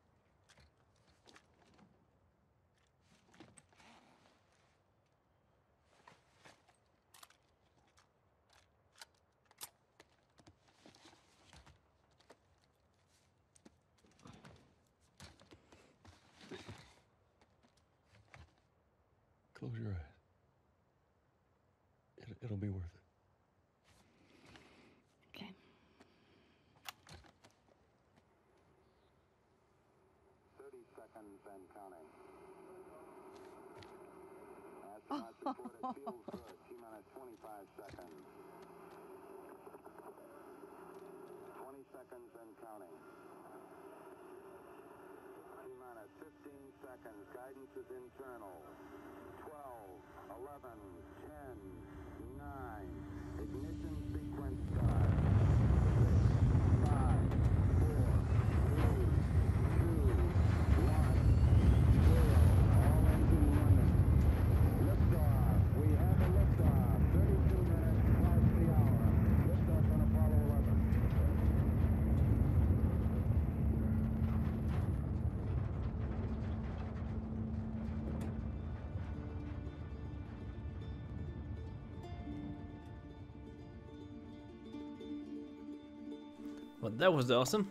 That was awesome.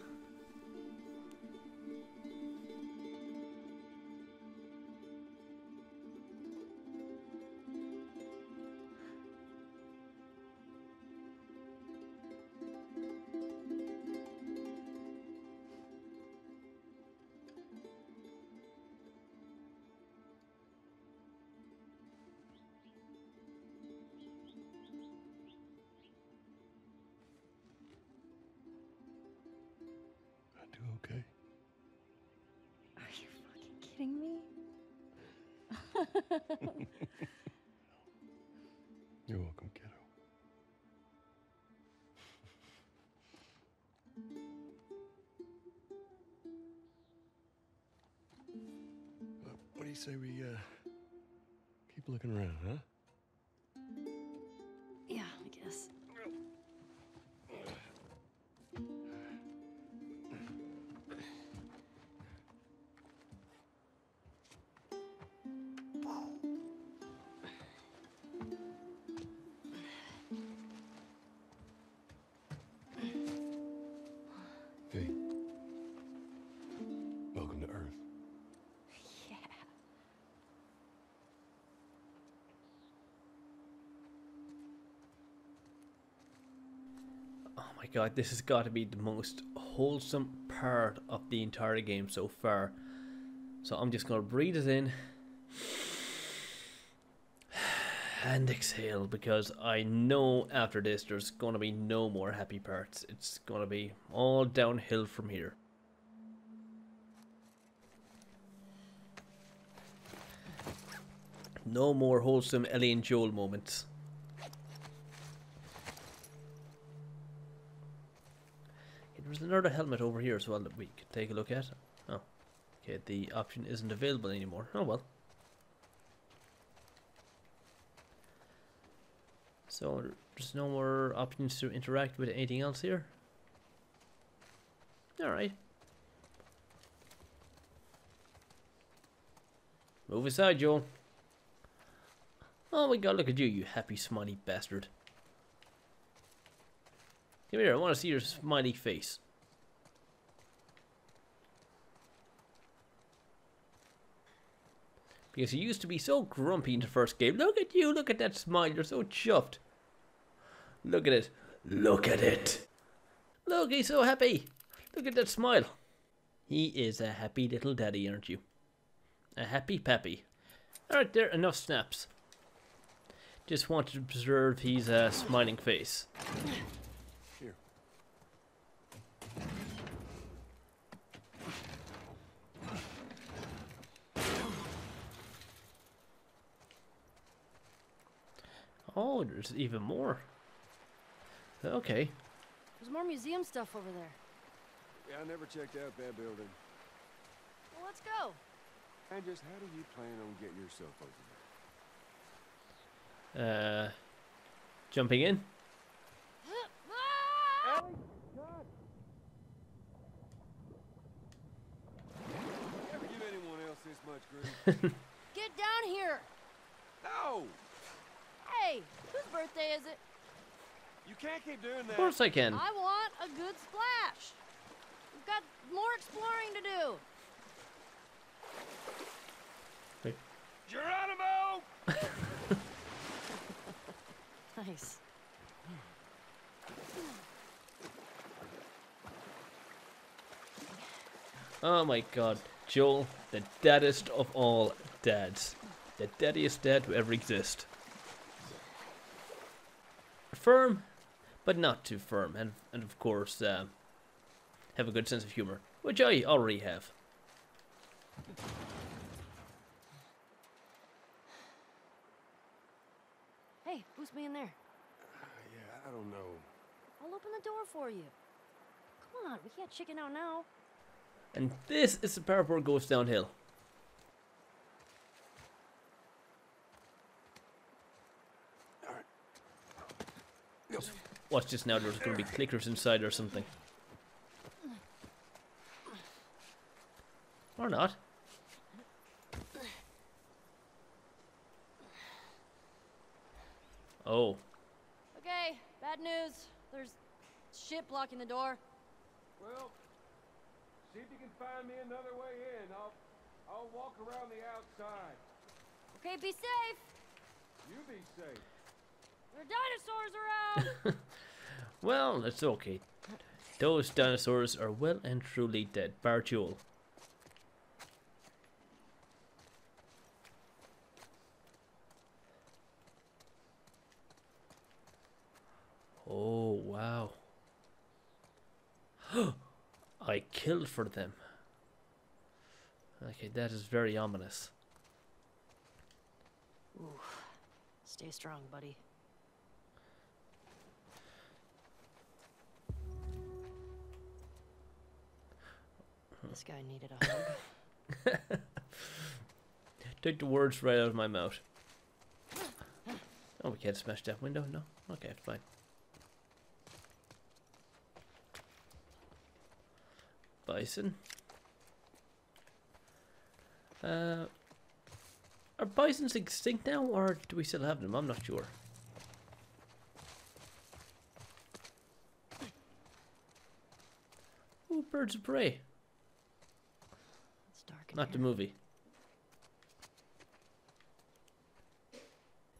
Okay. Are you fucking kidding me? You're welcome, kiddo. Uh, what do you say we uh, keep looking around, huh? My god, this has got to be the most wholesome part of the entire game so far. So I'm just gonna breathe it in and exhale because I know after this there's gonna be no more happy parts. It's gonna be all downhill from here. No more wholesome Ellie and Joel moments. There's another helmet over here as well that we could take a look at. Oh, Okay, the option isn't available anymore. Oh well. So there's no more options to interact with anything else here. Alright. Move aside, Joel. Oh my god, look at you, you happy smiley bastard. Come here, I want to see your smiley face. Because you used to be so grumpy in the first game. Look at you, look at that smile, you're so chuffed. Look at it. Look at it. Look, he's so happy. Look at that smile. He is a happy little daddy, aren't you? A happy pappy. Alright, there, enough snaps. Just wanted to preserve his uh, smiling face. Here. Oh, there's even more. Okay. There's more museum stuff over there. Yeah, I never checked out that building. Well, let's go. And just how do you plan on getting yourself over there? Uh, jumping in. You ever give anyone else this much grief? Get down here! no! Hey, whose birthday is it? You can't keep doing that. Of course I can. I want a good splash. We've got more exploring to do. Geronimo! Nice. Oh my god. Joel, the daddest of all dads. The daddiest dad to ever exist. Firm, but not too firm. And, and of course, um, have a good sense of humor, which I already have. Hey, who's being there? yeah, I don't know. I'll open the door for you. Come on, we can't chicken out now. And this is the part where it goes downhill. Watch this now, there's going to be clickers inside or something. Or not. Oh. Okay, bad news. There's shit blocking the door. Well, see if you can find me another way in. I'll, I'll walk around the outside. Okay, be safe. You be safe. There are dinosaurs around. Well, it's okay. Those dinosaurs are well and truly dead, bar Joel. Oh, wow. I killed for them. Okay, that is very ominous. Stay strong, buddy. This guy needed a hug. Take the words right out of my mouth. Oh, we can't smash that window? No? Okay, fine. Bison. Uh, are bisons extinct now, or do we still have them? I'm not sure. Ooh, birds of prey. Not the movie.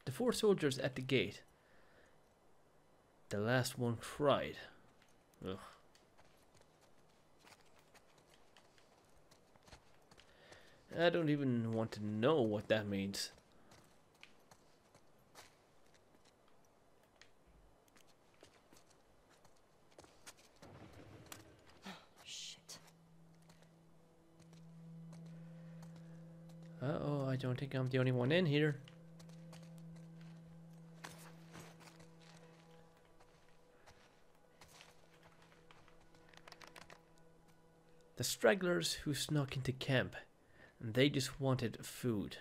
The four soldiers at the gate. The last one cried. Ugh. I don't even want to know what that means. Shit. Uh oh, I don't think I'm the only one in here. The stragglers who snuck into camp, and they just wanted food.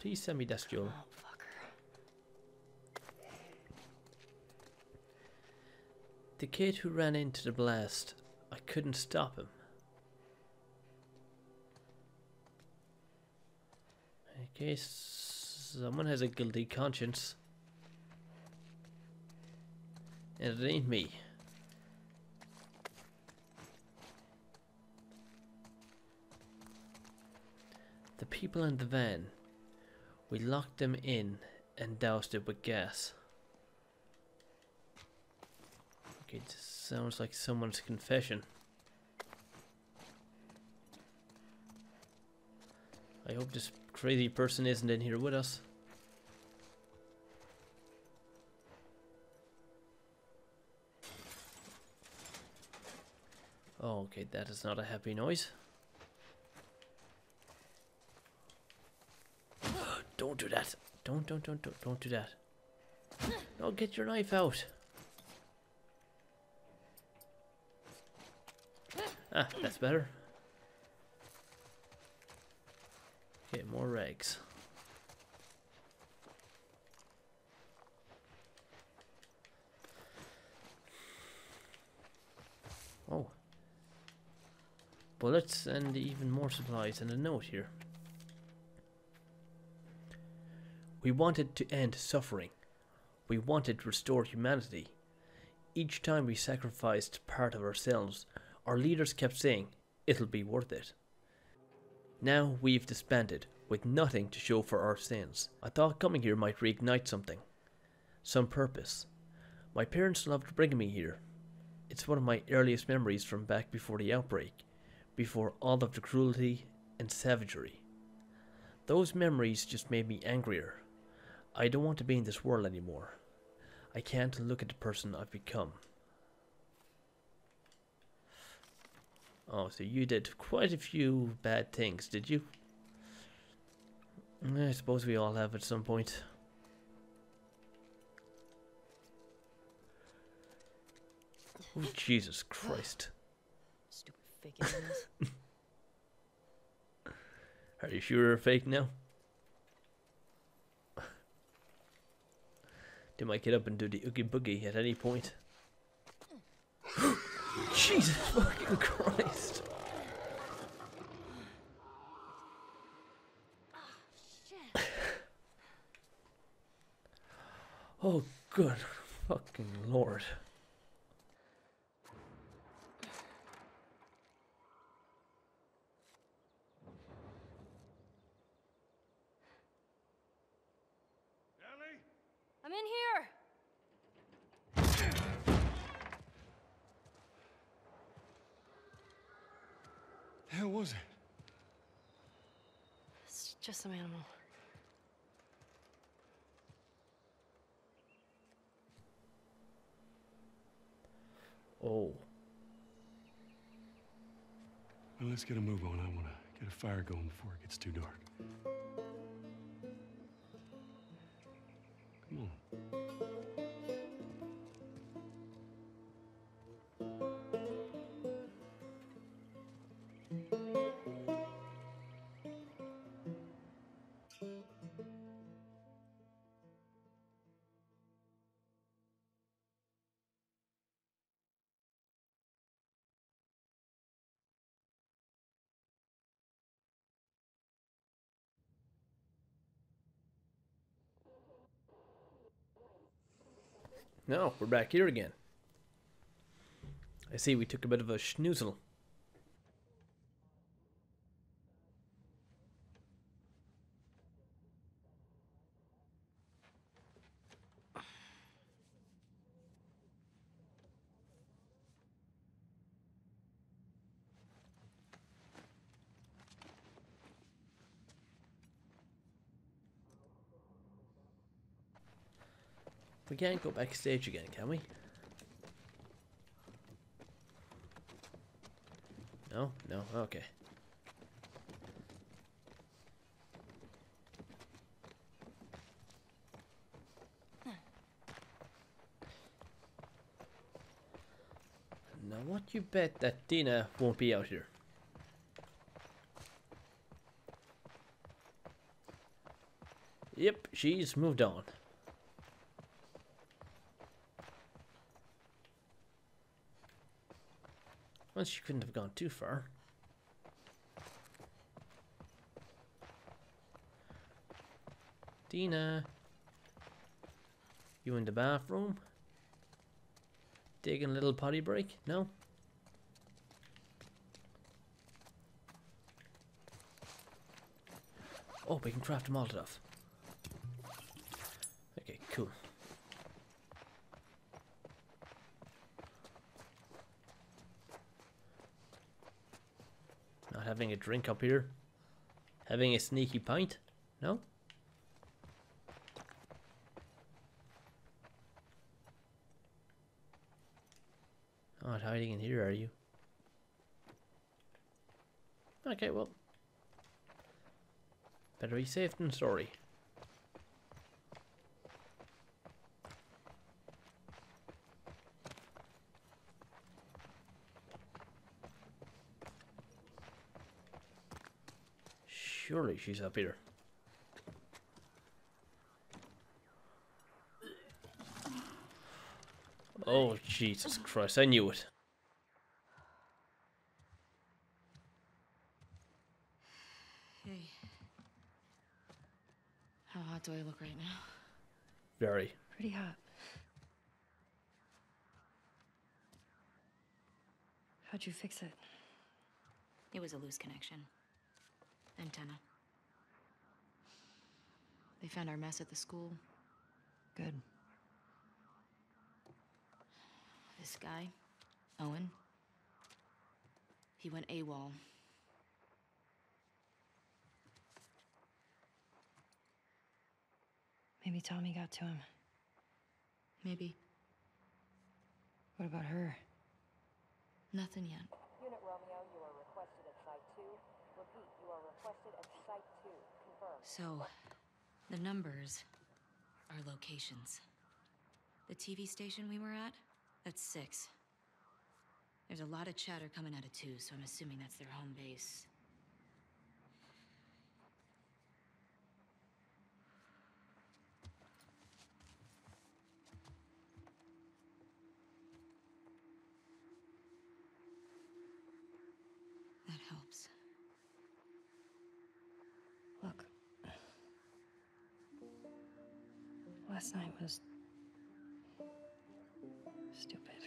Please send me that, Joel. Oh. The kid who ran into the blast, I couldn't stop him. Guess someone has a guilty conscience. And it ain't me. The people in the van. We locked them in and doused it with gas. This sounds like someone's confession. I hope this crazy person isn't in here with us. Oh, okay, that is not a happy noise. don't do that. Don't, don't, don't, don't, don't do that. No, get your knife out. Ah, that's better. Okay, more rags. Oh. Bullets and even more supplies and a note here. We wanted to end suffering. We wanted to restore humanity. Each time we sacrificed part of ourselves, our leaders kept saying, it'll be worth it. Now we've disbanded, with nothing to show for our sins. I thought coming here might reignite something. Some purpose. My parents loved bringing me here. It's one of my earliest memories from back before the outbreak, before all of the cruelty and savagery. Those memories just made me angrier. I don't want to be in this world anymore. I can't look at the person I've become. Oh, so you did quite a few bad things, did you? I suppose we all have at some point. Oh, Jesus Christ. Stupid fake. Are you sure you're fake now? They might get up and do the oogie boogie at any point. Jesus fucking Christ. Oh, good fucking lord. Ellie? I'm in here! The hell was it? It's just some animal. Oh. Well, let's get a move on. I want to get a fire going before it gets too dark. Come on. No, we're back here again. I see we took a bit of a schnoozle. We can't go backstage again, can we? No? No? Okay. Now, what you bet that Dina won't be out here? Yep, she's moved on. She couldn't have gone too far. Dina. You in the bathroom? Taking a little potty break? No? Oh, we can craft Molotov. Okay, cool. Having a drink up here? Having a sneaky pint? No? Not hiding in here, are you? Okay, well. Better be safe than sorry. Surely she's up here. Oh, Jesus Christ, I knew it. Hey. How hot do I look right now? Very. Pretty hot. How'd you fix it? It was a loose connection. Antenna. They found our mess at the school. Good. This guy, Owen, he went AWOL. Maybe Tommy got to him. Maybe. What about her? Nothing yet. Unit Romeo, you are requested at Site 2. Repeat, you are requested at Site 2. Confirm. So, the numbers are locations. The TV station we were at, that's six. There's a lot of chatter coming out of two, so I'm assuming that's their home base. Last night was stupid.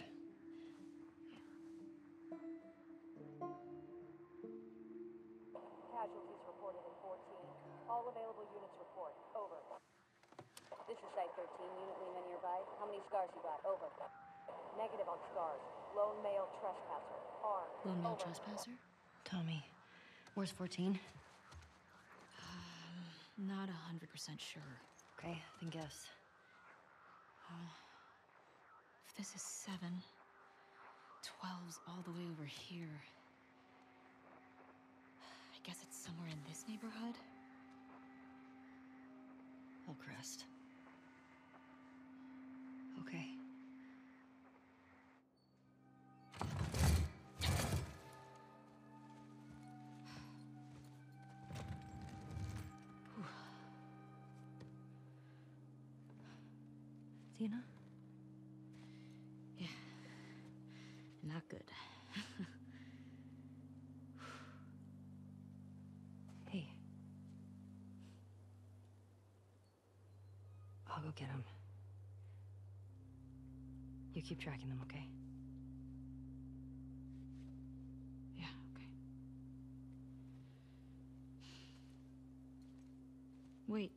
Casualties reported in 14. All available units report. Over. This is Site 13. Unit Lima nearby. How many scars you got? Over. Negative on scars. Lone male trespasser. Armed. Lone male Over. trespasser? Tommy. Where's 14? Um, not a hundred percent sure. Okay, then guess. If this is seven, 12's all the way over here. I guess it's somewhere in this neighborhood. Hillcrest. Okay. Dina? Yeah. Not good. hey. I'll go get him. You keep tracking them, okay? Yeah, okay. Wait.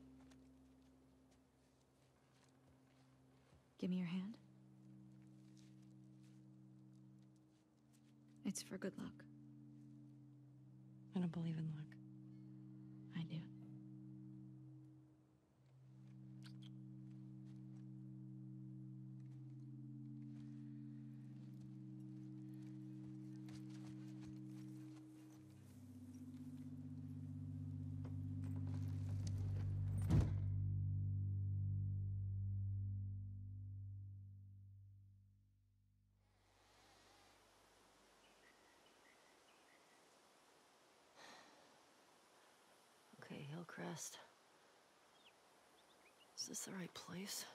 Me your hand. It's for good luck. I don't believe in luck. Crest. Is this the right place?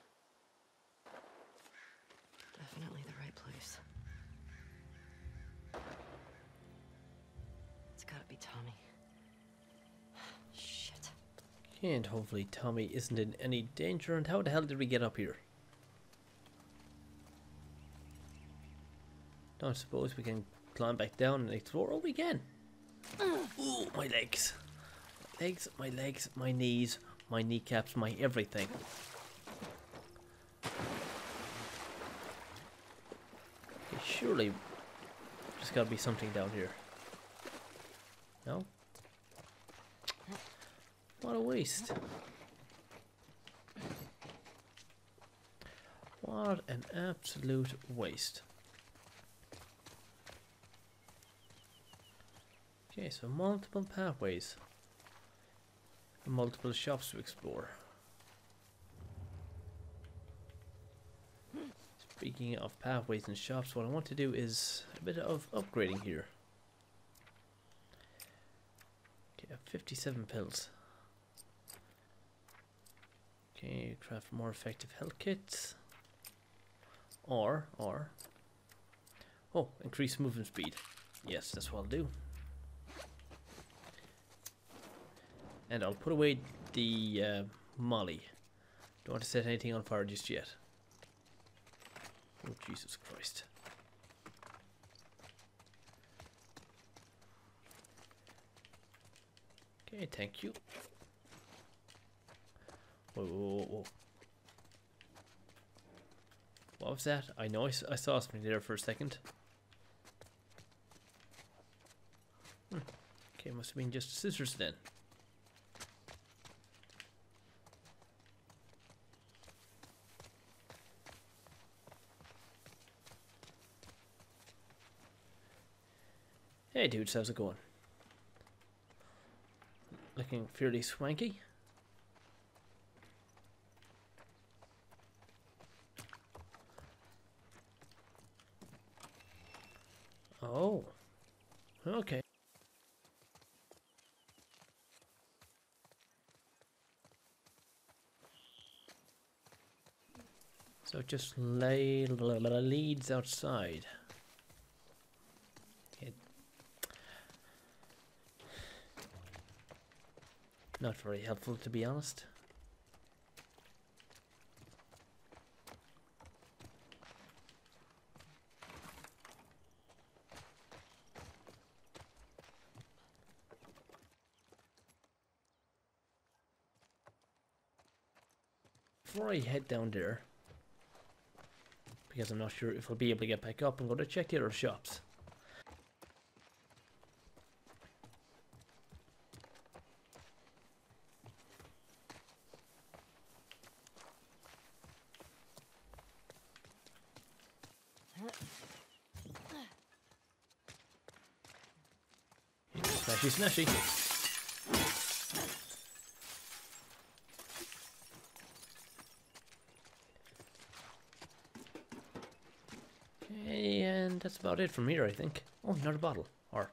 Definitely the right place. It's gotta be Tommy. Shit. And hopefully Tommy isn't in any danger. And how the hell did we get up here? Don't suppose we can climb back down and explore? Oh, we can. Mm. Ooh, my legs. Legs, my legs, my knees, my kneecaps, my everything. Okay, surely there's gotta be something down here. No? What a waste. What an absolute waste. Okay, so multiple pathways. Multiple shops to explore. Speaking of pathways and shops, what I want to do is a bit of upgrading here. Okay, I have 57 pills. Okay, craft more effective health kits. Or, or, oh, increase movement speed. Yes, that's what I'll do. And I'll put away the uh, molly. Don't want to set anything on fire just yet. Oh, Jesus Christ. Okay, thank you. Whoa, whoa, whoa. What was that? I know I saw something there for a second. Hmm. Okay, must have been just scissors then. Hey dudes, how's it going? Looking fairly swanky. Oh. Okay. So just lay leads outside. It not very helpful to be honest. Before I head down there, because I'm not sure if I'll be able to get back up, I'm going to check the other shops. Okay, and that's about it from here, I think. Oh, another bottle. Or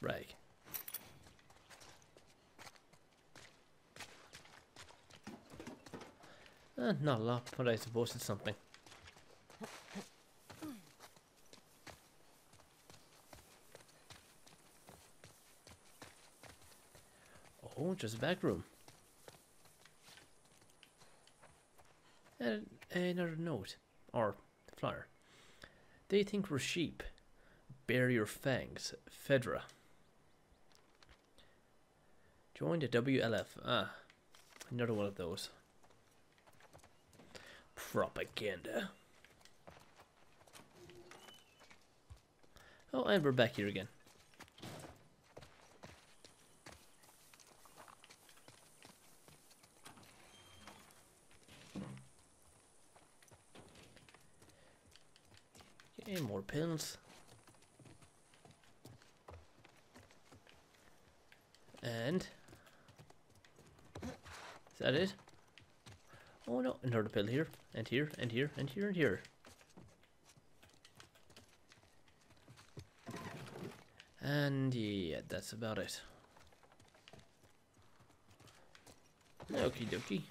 rag. Uh, not a lot, but I suppose it's something. Oh, just a back room. And another note, or flyer. They think we're sheep. Bear your fangs, Fedra. Join the WLF. Ah, another one of those. Propaganda. Oh, and we're back here again. Okay, more pills. And is that it? Oh no, another pill here, and here, and here, and here, and here. And yeah, that's about it. Okie dokie.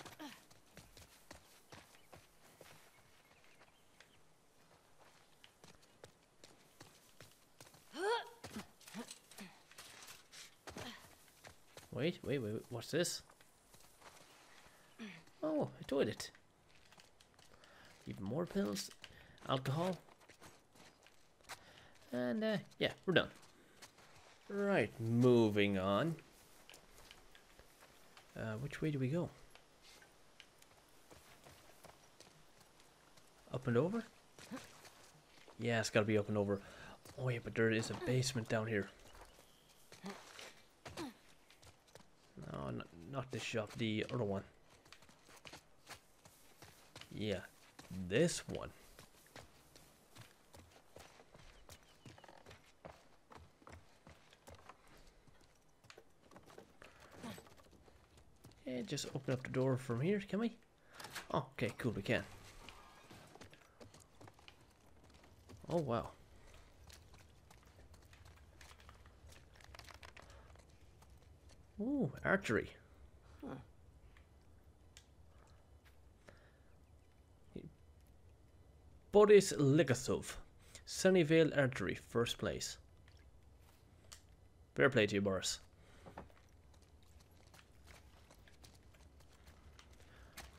Wait, wait, wait, what's this? Oh, a toilet. Even more pills, alcohol. And, uh, yeah, we're done. Right, moving on. Uh, which way do we go? Up and over? Yeah, it's gotta be up and over. Oh yeah, but there is a basement down here. No, not, this shop, the other one. Yeah, this one. Yeah, just open up the door from here, can we? Oh, okay, cool, we can. Oh, wow. Ooh, archery. Boris Ligasov, Sunnyvale Archery, first place. Fair play to you, Boris.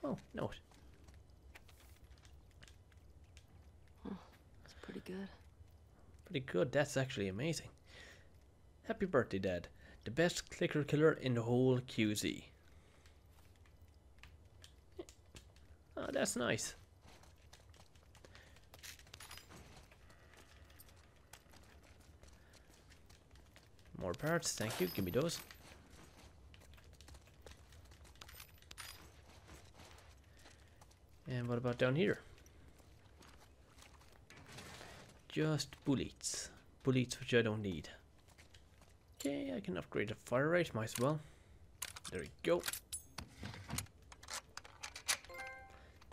Oh, note. That's pretty good. Pretty good. That's actually amazing. Happy birthday, Dad. The best clicker killer in the whole QZ. Oh, ah, that's nice. More parts, thank you. Give me those. And what about down here? Just bullets. Bullets which I don't need. Okay, I can upgrade the fire rate, might as well. There we go.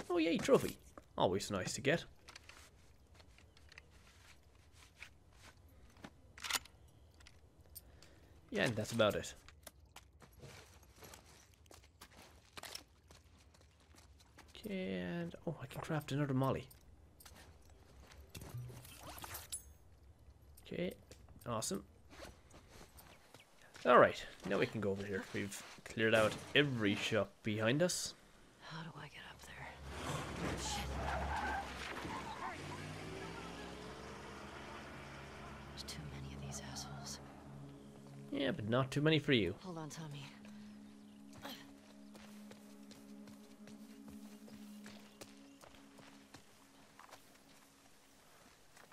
Oh yay, trophy. Always nice to get. Yeah, and that's about it. Okay, and oh, I can craft another molly. Okay, awesome. Alright, now we can go over here. We've cleared out every shop behind us. How do I get up there? There's too many of these assholes. Yeah, but not too many for you. Hold on, Tommy.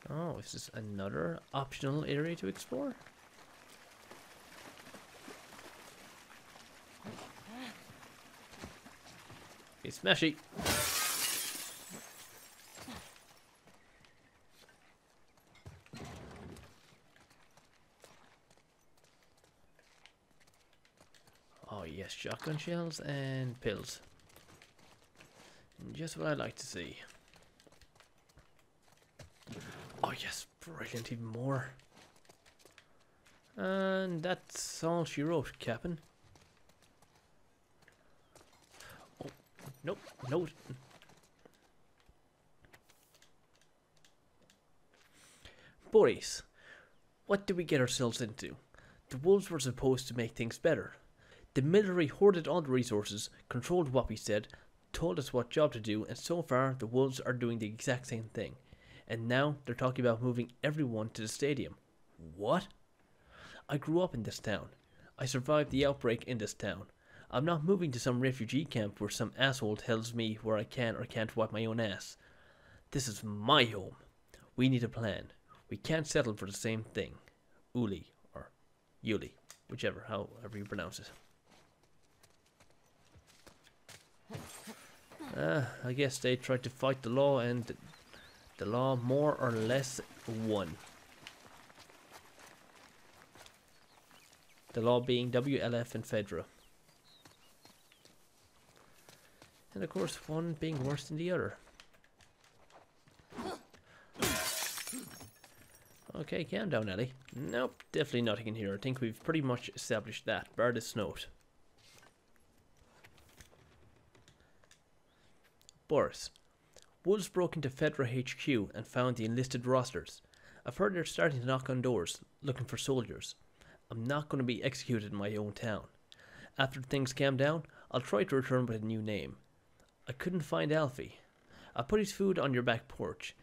Oh, is this another optional area to explore? Okay, smashy. Oh yes, shotgun shells and pills. Just what I like to see. Oh yes, brilliant, even more. And that's all she wrote, Captain. Oh, nope, no. Boris, what did we get ourselves into? The wolves were supposed to make things better. The military hoarded all the resources, controlled what we said, told us what job to do, and so far the wolves are doing the exact same thing. And now they're talking about moving everyone to the stadium. What? I grew up in this town. I survived the outbreak in this town. I'm not moving to some refugee camp where some asshole tells me where I can or can't wipe my own ass. This is my home. We need a plan. We can't settle for the same thing. Uli, or Yuli, whichever, however you pronounce it. Uh, I guess they tried to fight the law and the law more or less won. The law being WLF and Fedra. And of course one being worse than the other. Okay, calm down, Ellie. Nope, definitely nothing in here. I think we've pretty much established that, bar this note. Boris. Wolves broke into Fedra HQ and found the enlisted rosters. I've heard they're starting to knock on doors, looking for soldiers. I'm not going to be executed in my own town. After things calm down, I'll try to return with a new name. I couldn't find Alfie. I put his food on your back porch.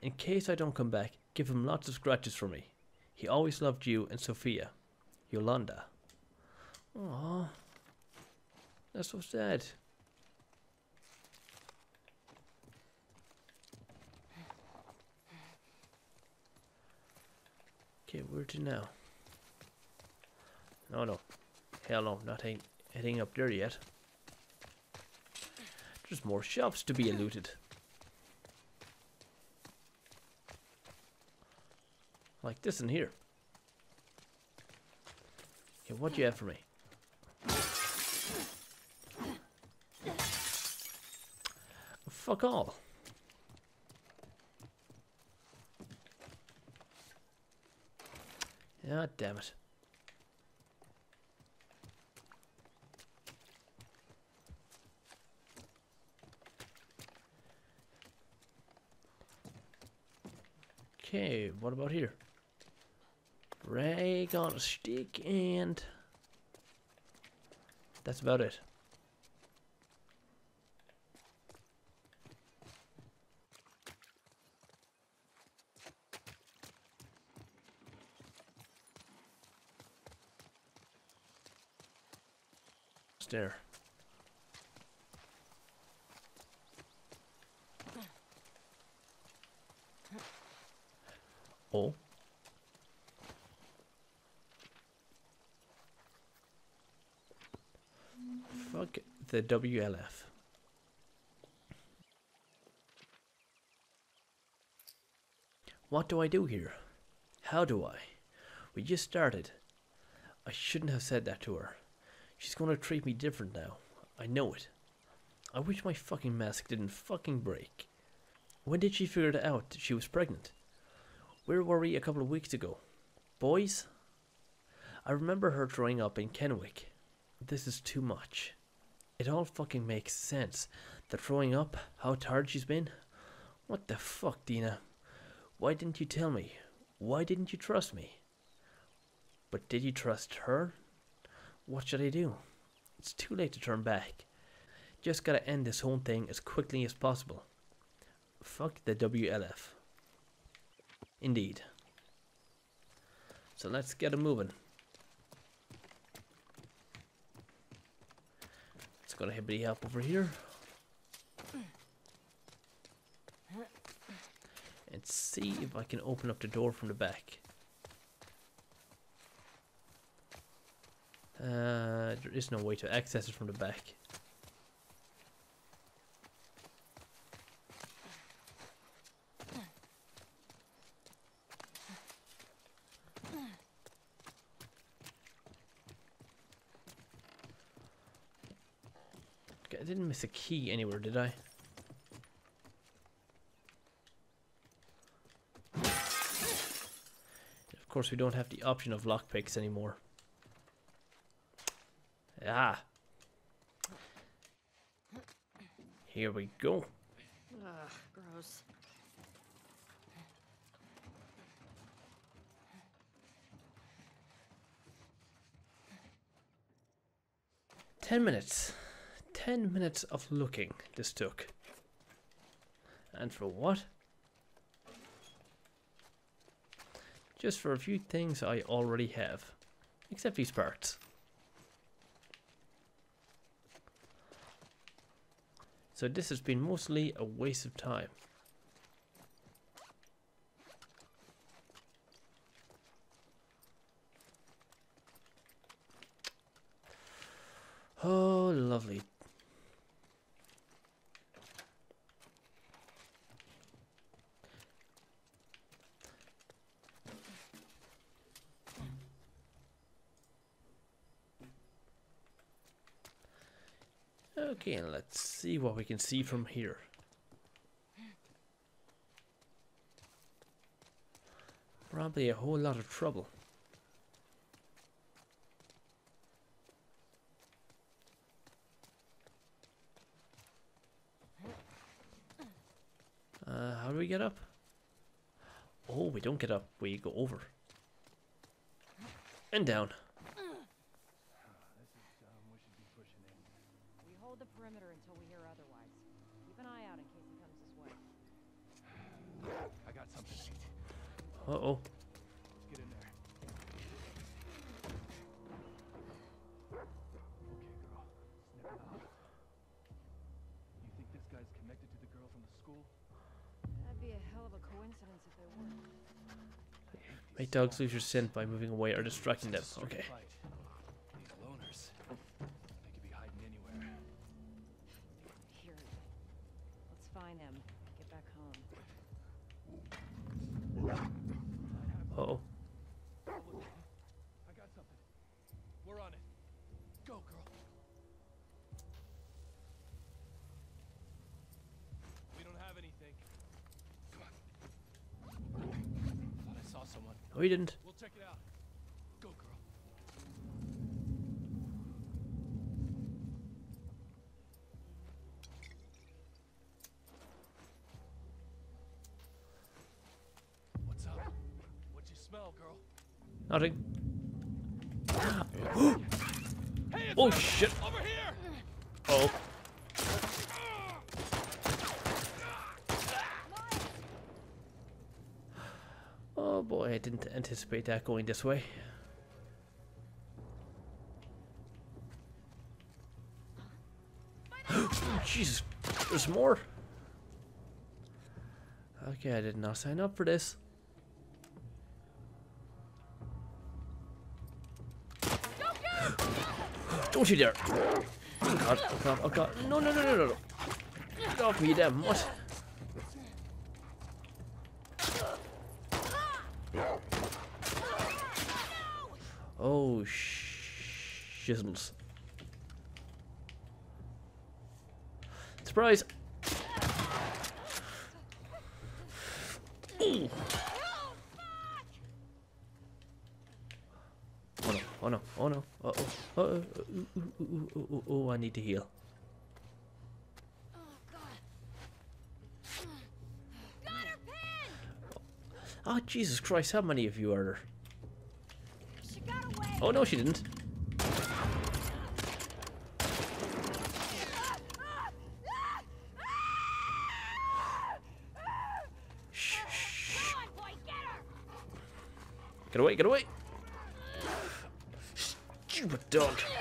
In case I don't come back, give him lots of scratches for me. He always loved you and Sophia. Yolanda. Aww. That's so sad. Okay, where to now? No, no. Hell no, not heading, up there yet. There's more shops to be looted. Like this in here. Okay, what do you have for me? Fuck all. Ah, damn it. Okay, what about here? Rag on a stick and that's about it. There. Oh. Fuck the WLF. What do I do here? How do I? We just started. I shouldn't have said that to her. She's gonna treat me different now. I know it. I wish my fucking mask didn't fucking break. When did she figure it out that she was pregnant? Where were we a couple of weeks ago? Boys? I remember her throwing up in Kenwick. This is too much. It all fucking makes sense. The throwing up, how tired she's been. What the fuck, Dina? Why didn't you tell me? Why didn't you trust me? But did you trust her? What should I do? It's too late to turn back. Just gotta end this whole thing as quickly as possible. Fuck the WLF. Indeed. So let's get it moving. Let's go to Hibbity Hop over here. And see if I can open up the door from the back. Uh, there is no way to access it from the back. Okay, I didn't miss a key anywhere, did I? Of course, we don't have the option of lockpicks anymore. Ah. Here we go. Ugh, gross. Ten minutes. Ten minutes of looking this took. And for what? Just for a few things I already have. Except these parts. So this has been mostly a waste of time. Oh, lovely. Okay, and let's see what we can see from here. Probably a whole lot of trouble. Uh, how do we get up? Oh, we don't get up. We go over. And down. We hold the perimeter until we hear otherwise. Keep an eye out in case he comes this way. I got something. Uh-oh. Get in there. Okay, girl. Snip it out. You think this guy's connected to the girl from the school? That'd be a hell of a coincidence if they were. Make dogs lose your scent by moving away or distracting them. Okay. fight. These loners. They could be hiding anywhere. Here. Let's find them. Get back home. Uh-oh. I got something. We're on it. Go, girl. We don't have anything. Come on. Thought I saw someone. No, he didn't. Smell, girl? Nothing. Hey, Oh, shit. Over here! Oh. Oh boy, I didn't anticipate that going this way. Jesus, there's more. Okay, I did not sign up for this. Don't you dare! Oh god, oh god, oh god. No, no, no, no, no, no. Get off me, damn what? Oh, shizzles. Surprise! Ooh. Oh no, oh no, oh no, uh oh, oh, ooh, ooh, ooh, I need to heal. Oh, Jesus Christ, how many of you are there? Oh no, she didn't. Shh! Get away, get away! Dog.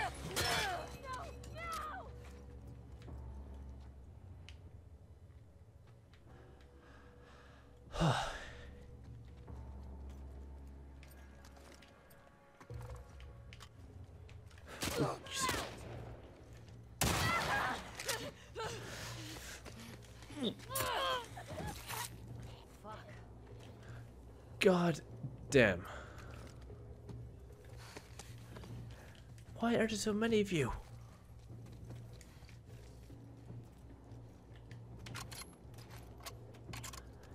Why are there so many of you?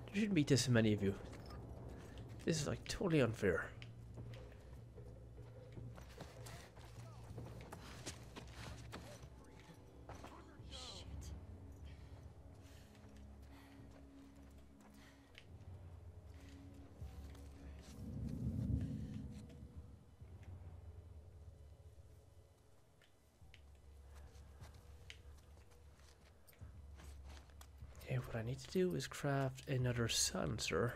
There shouldn't be this many of you. This is like totally unfair. To do is craft another silencer.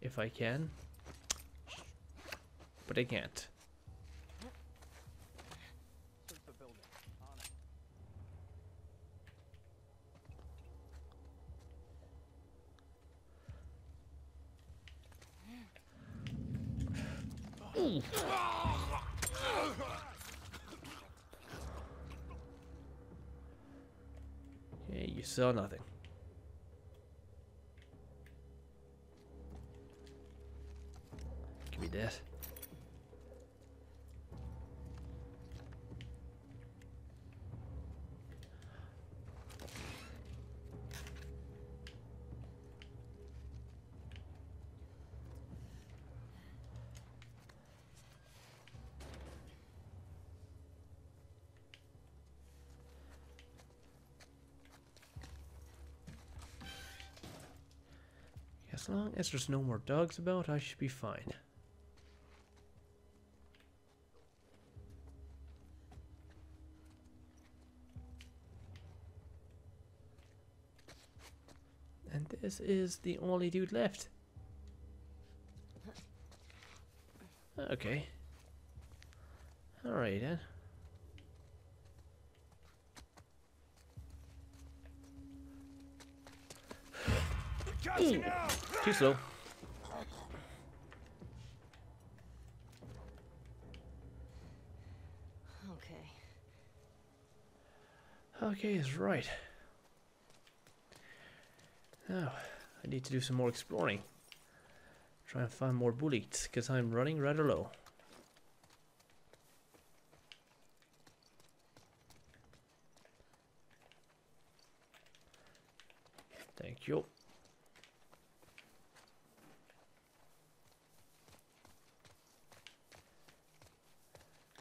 If I can. But I can't. Okay, you saw nothing. As there's no more dogs about, I should be fine. And this is the only dude left. Okay. Alright then. Got you now! Too slow. Okay. Okay, is right. Now, I need to do some more exploring. Try and find more bullets, because I'm running rather low. Thank you.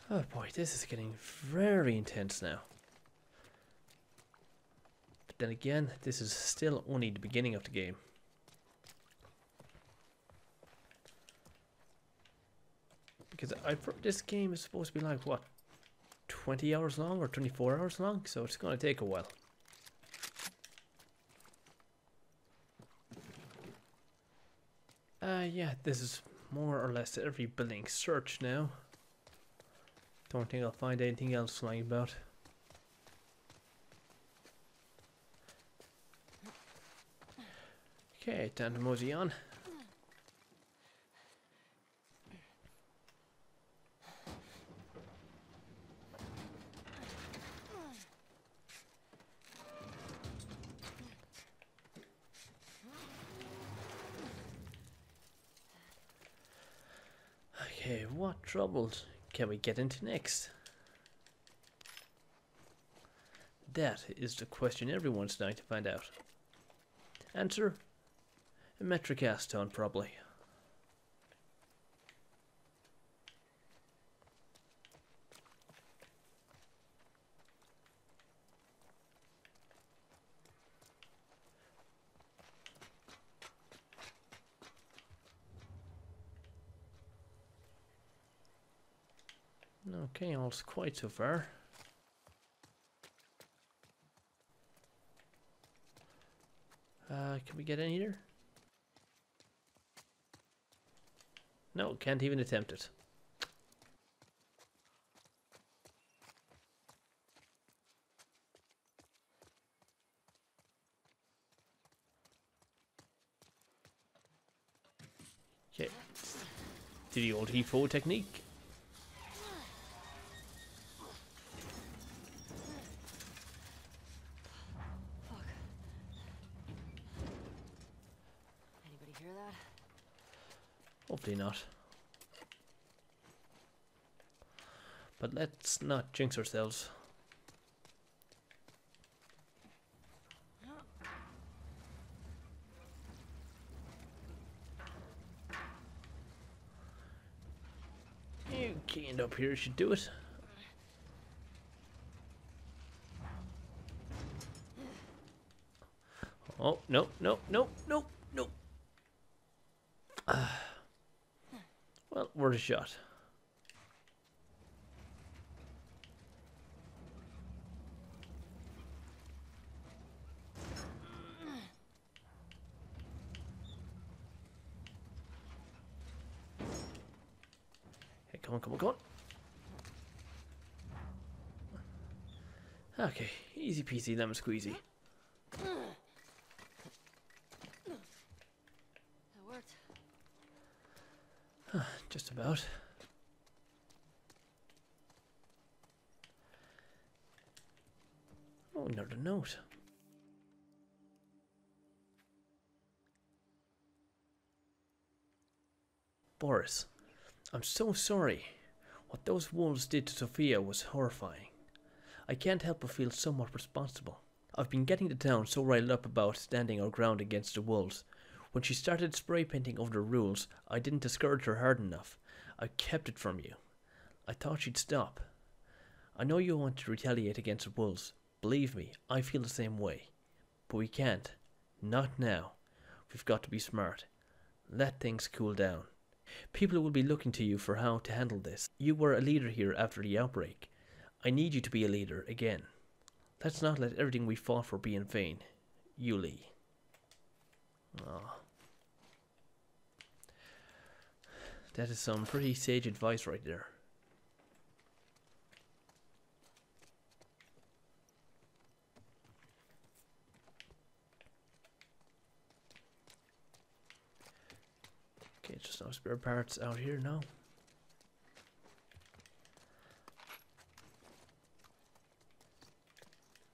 Oh boy, this is getting very intense now. But then again, this is still only the beginning of the game. Because I this game is supposed to be like what, 20 hours long or 24 hours long, so it's going to take a while. Uh, yeah, this is more or less every building search now. I don't think I'll find anything else flying about. Okay, time to mosey on. Okay, what troubles can we get into next? That is the question everyone's dying to find out. Answer? A metric acetone, probably. Okay, all's quite so far. Uh, can we get in here? No, can't even attempt it. Okay. Do the old He-Fo technique. Fuck. Anybody hear that? Hopefully not. But let's not jinx ourselves. You keyed up here should do it. Oh, no, no, no, no, no. Well, worth a shot. Hey, come on, come on. Okay, easy peasy lemon squeezy. That worked. Just about. Oh, another note. Boris, I'm so sorry. What those wolves did to Sophia was horrifying. I can't help but feel somewhat responsible. I've been getting the town so riled up about standing our ground against the wolves. When she started spray painting over the rules, I didn't discourage her hard enough. I kept it from you. I thought she'd stop. I know you want to retaliate against the wolves. Believe me, I feel the same way. But we can't. Not now. we've got to be smart. Let things cool down. People will be looking to you for how to handle this. You were a leader here after the outbreak. I need you to be a leader again. Let's not let everything we fought for be in vain. Yuli. Ah. That is some pretty sage advice right there. Okay, just no spare parts out here now.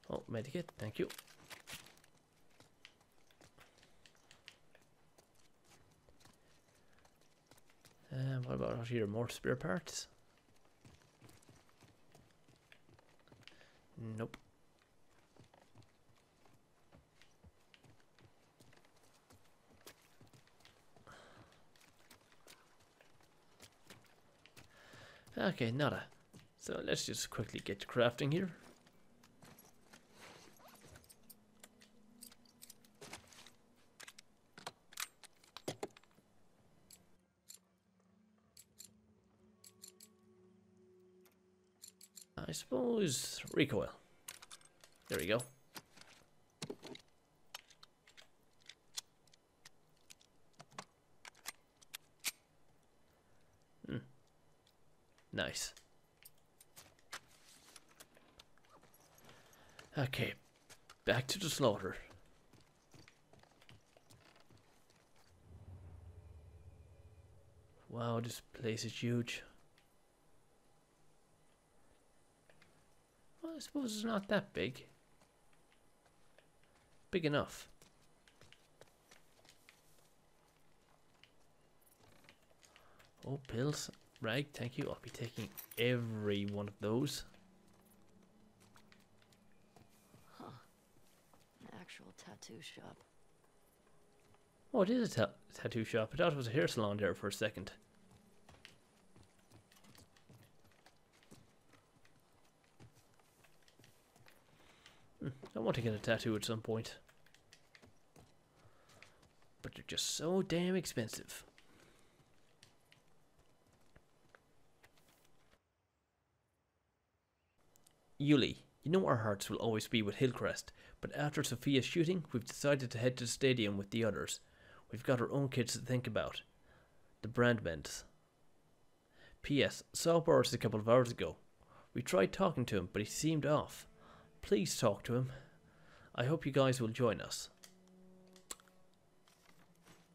Oh, medikit, thank you. And what about out here? More spare parts? Nope. Okay, nada. So let's just quickly get to crafting here. I suppose recoil. There we go. Nice. Okay, back to the slaughter. Wow, this place is huge. Well, I suppose it's not that big. Big enough. Oh, pills. Right, thank you. I'll be taking every one of those. Huh. An actual tattoo shop. Oh, it is a ta tattoo shop. I thought it was a hair salon there for a second. Hmm, I want to get a tattoo at some point. But they're just so damn expensive. Yuli, you know our hearts will always be with Hillcrest, but after Sophia's shooting, we've decided to head to the stadium with the others. We've got our own kids to think about. The Brandmans. P.S. Saw Boris a couple of hours ago. We tried talking to him, but he seemed off. Please talk to him. I hope you guys will join us.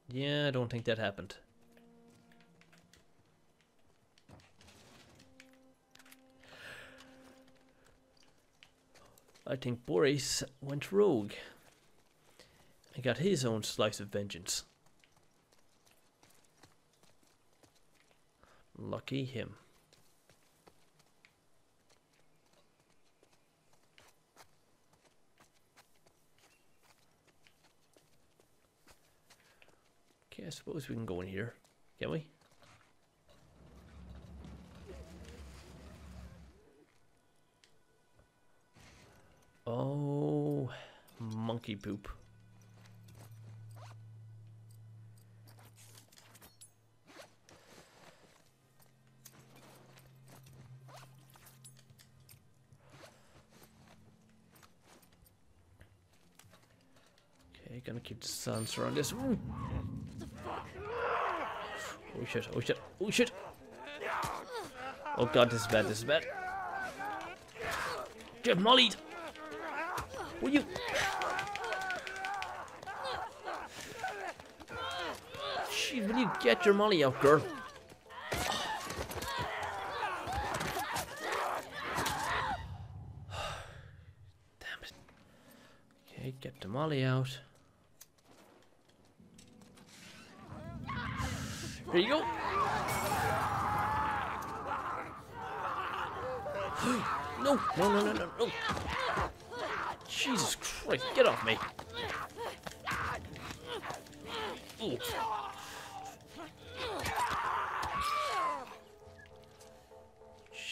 Yeah, I don't think that happened. I think Boris went rogue and got his own slice of vengeance. Lucky him. Okay, I suppose we can go in here, can we? Monkey poop. Okay, gonna keep the silencer around this. Ooh. Oh shit, oh shit, oh shit! Oh god, this is bad, this is bad. Get mollied! Will you? Jeez, will you get your money out, girl? Damn it. Okay, get the molly out. Here you go. no, no, no, no, no, no. Jesus Christ, get off me. Ooh.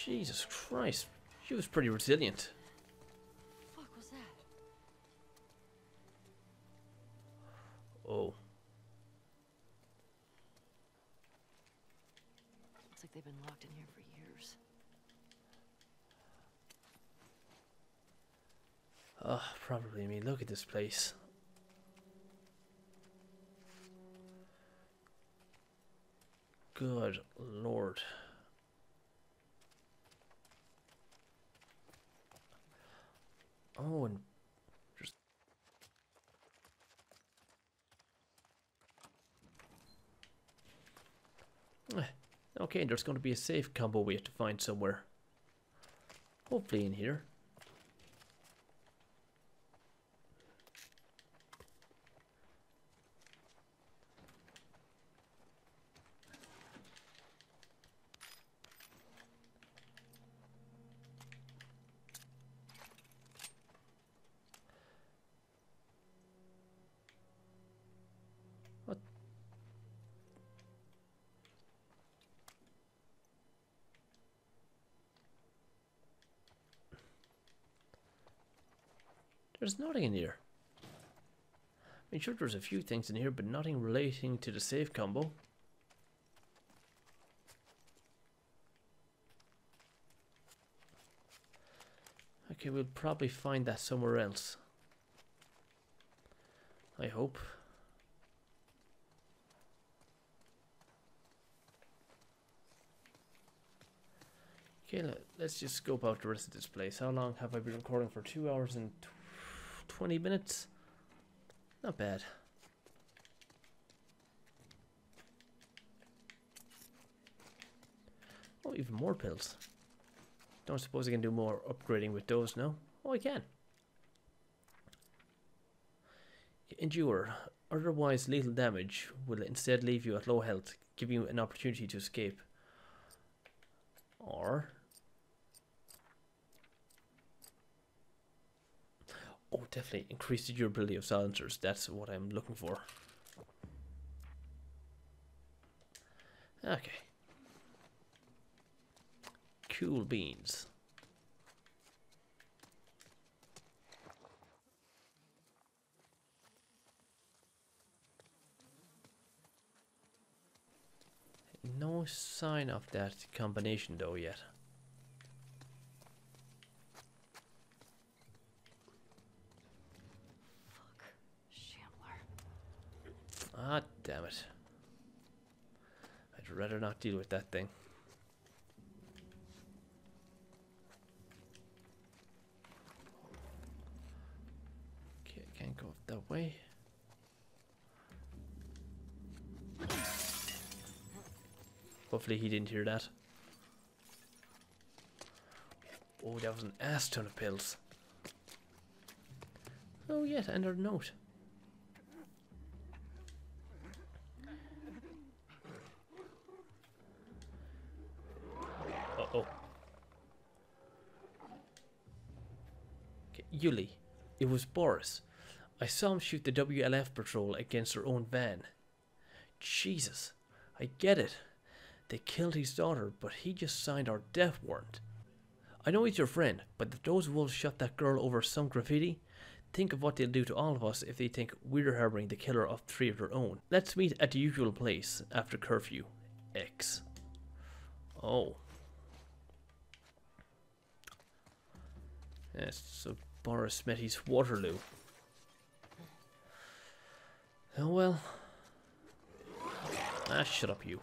Jesus Christ. She was pretty resilient. Fuck was that? Oh. Looks like they've been locked in here for years. Oh, probably. me. look at this place. Good lord. Oh, and just. Okay, there's going to be a safe combo we have to find somewhere. Hopefully in here. There's nothing in here. I mean, sure, there's a few things in here, but nothing relating to the safe combo. Okay, we'll probably find that somewhere else. I hope. Okay, let's just scope out the rest of this place. How long have I been recording for? Two hours and 20 minutes? Not bad. Oh, even more pills. Don't suppose I can do more upgrading with those no? Oh, I can. Endure. Otherwise, lethal damage will instead leave you at low health, giving you an opportunity to escape. Or. Oh, definitely increase the durability of silencers. That's what I'm looking for. Okay. Cool beans. No sign of that combination though yet. Ah, damn it. I'd rather not deal with that thing. Okay, can't go that way. Hopefully he didn't hear that. Oh, that was an ass ton of pills. Oh, yes, and a note. Uh oh. Okay, Yuli. It was Boris. I saw him shoot the WLF patrol against their own van. Jesus. I get it. They killed his daughter, but he just signed our death warrant. I know he's your friend, but if those wolves shot that girl over some graffiti, think of what they'll do to all of us if they think we're harboring the killer of three of their own. Let's meet at the usual place after curfew. X. Oh. Yes, so Boris his Waterloo. Oh well. Ah, shut up, you.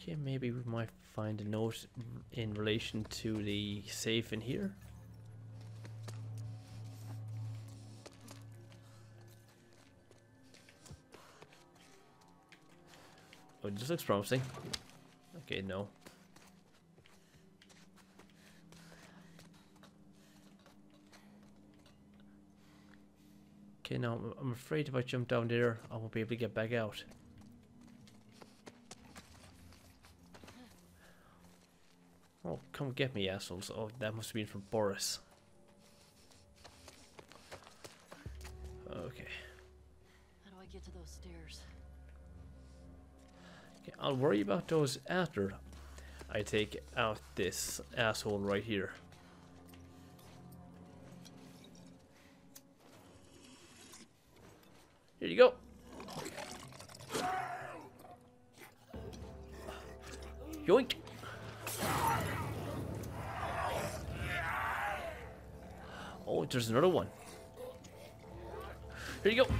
Okay, maybe we might find a note in relation to the safe in here. Oh, this looks promising. Okay, no. Okay, now I'm- afraid if I jump down there, I won't be able to get back out. Oh, come get me, assholes. Oh, that must have been from Boris. Okay, I'll worry about those after. I take out this asshole right here. Here you go. Yoink. Oh, there's another one. Here you go.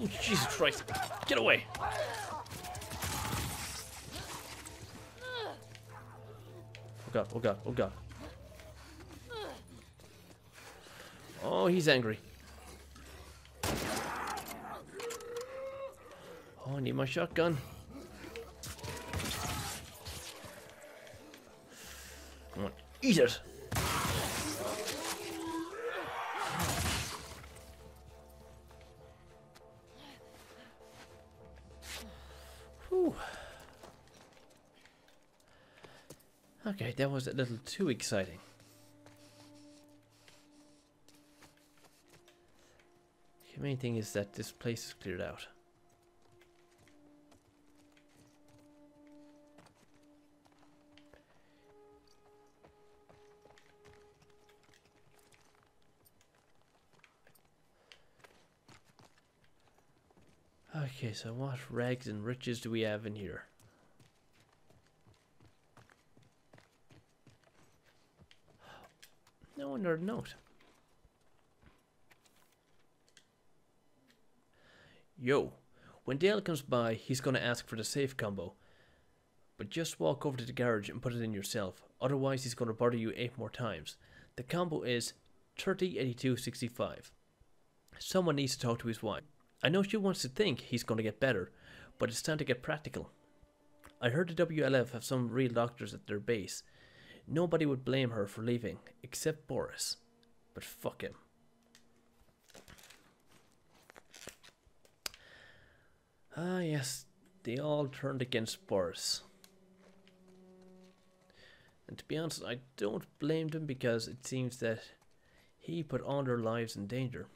Oh, Jesus Christ. Get away. Oh god, oh god, oh god. Oh, he's angry. Oh, I need my shotgun. Come on, eat it. Okay, that was a little too exciting. The main thing is that this place is cleared out. Okay, so what rags and riches do we have in here? No note. Yo, when Dale comes by, he's gonna ask for the safe combo. But just walk over to the garage and put it in yourself. Otherwise, he's gonna bother you eight more times. The combo is 308265. Someone needs to talk to his wife. I know she wants to think he's gonna get better, but it's time to get practical. I heard the WLF have some real doctors at their base. Nobody would blame her for leaving, except Boris. But fuck him. Ah, yes, they all turned against Boris. And to be honest, I don't blame them because it seems that he put all their lives in danger.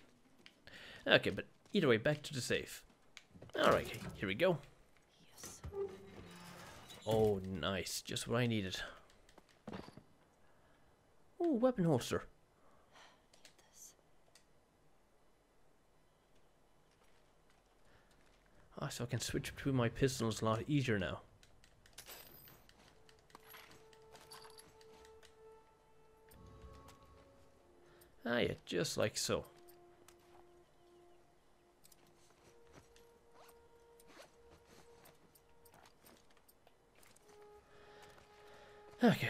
Okay, but either way, back to the safe. Alright, here we go. Oh, nice. Just what I needed. Oh, weapon holster. Ah, so I can switch between my pistols a lot easier now. Ah, yeah, just like so. Okay.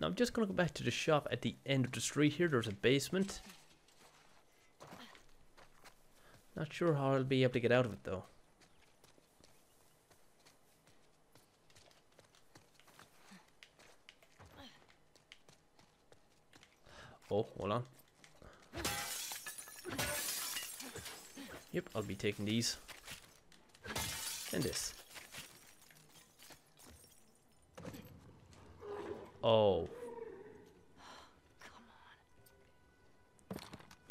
Now I'm just gonna go back to the shop at the end of the street here. There's a basement. Not sure how I'll be able to get out of it though. Oh, hold on. Yep, I'll be taking these. And this. Oh.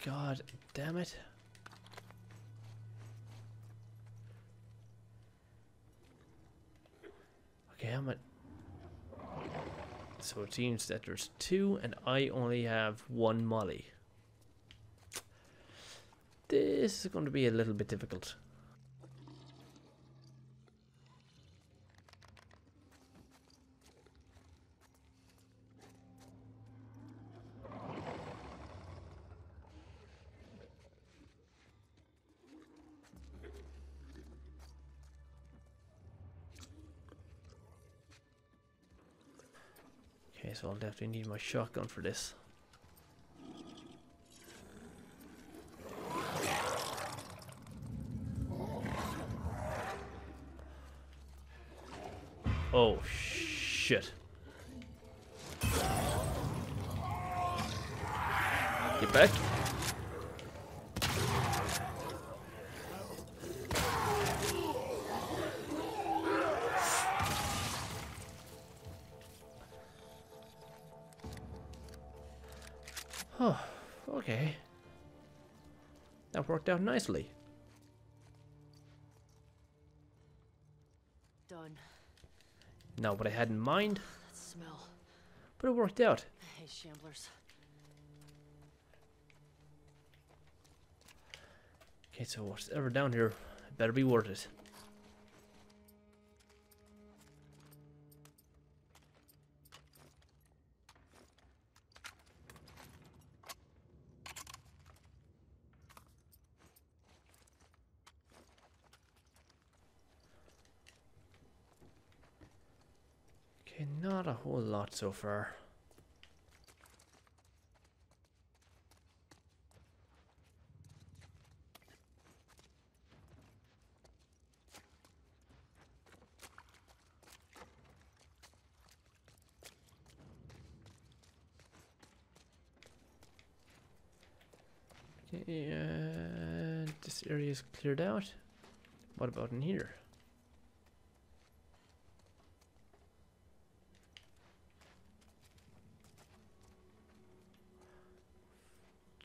God damn it. Okay, I'm at. So it seems that there's two, and I only have one Molly. This is going to be a little bit difficult. I'll definitely need my shotgun for this. Nicely. done. Not what I had in mind, oh, That smell. but it worked out. Hate shamblers. Okay, so whatever down here better be worth it. So far. Okay, uh, this area is cleared out. What about in here?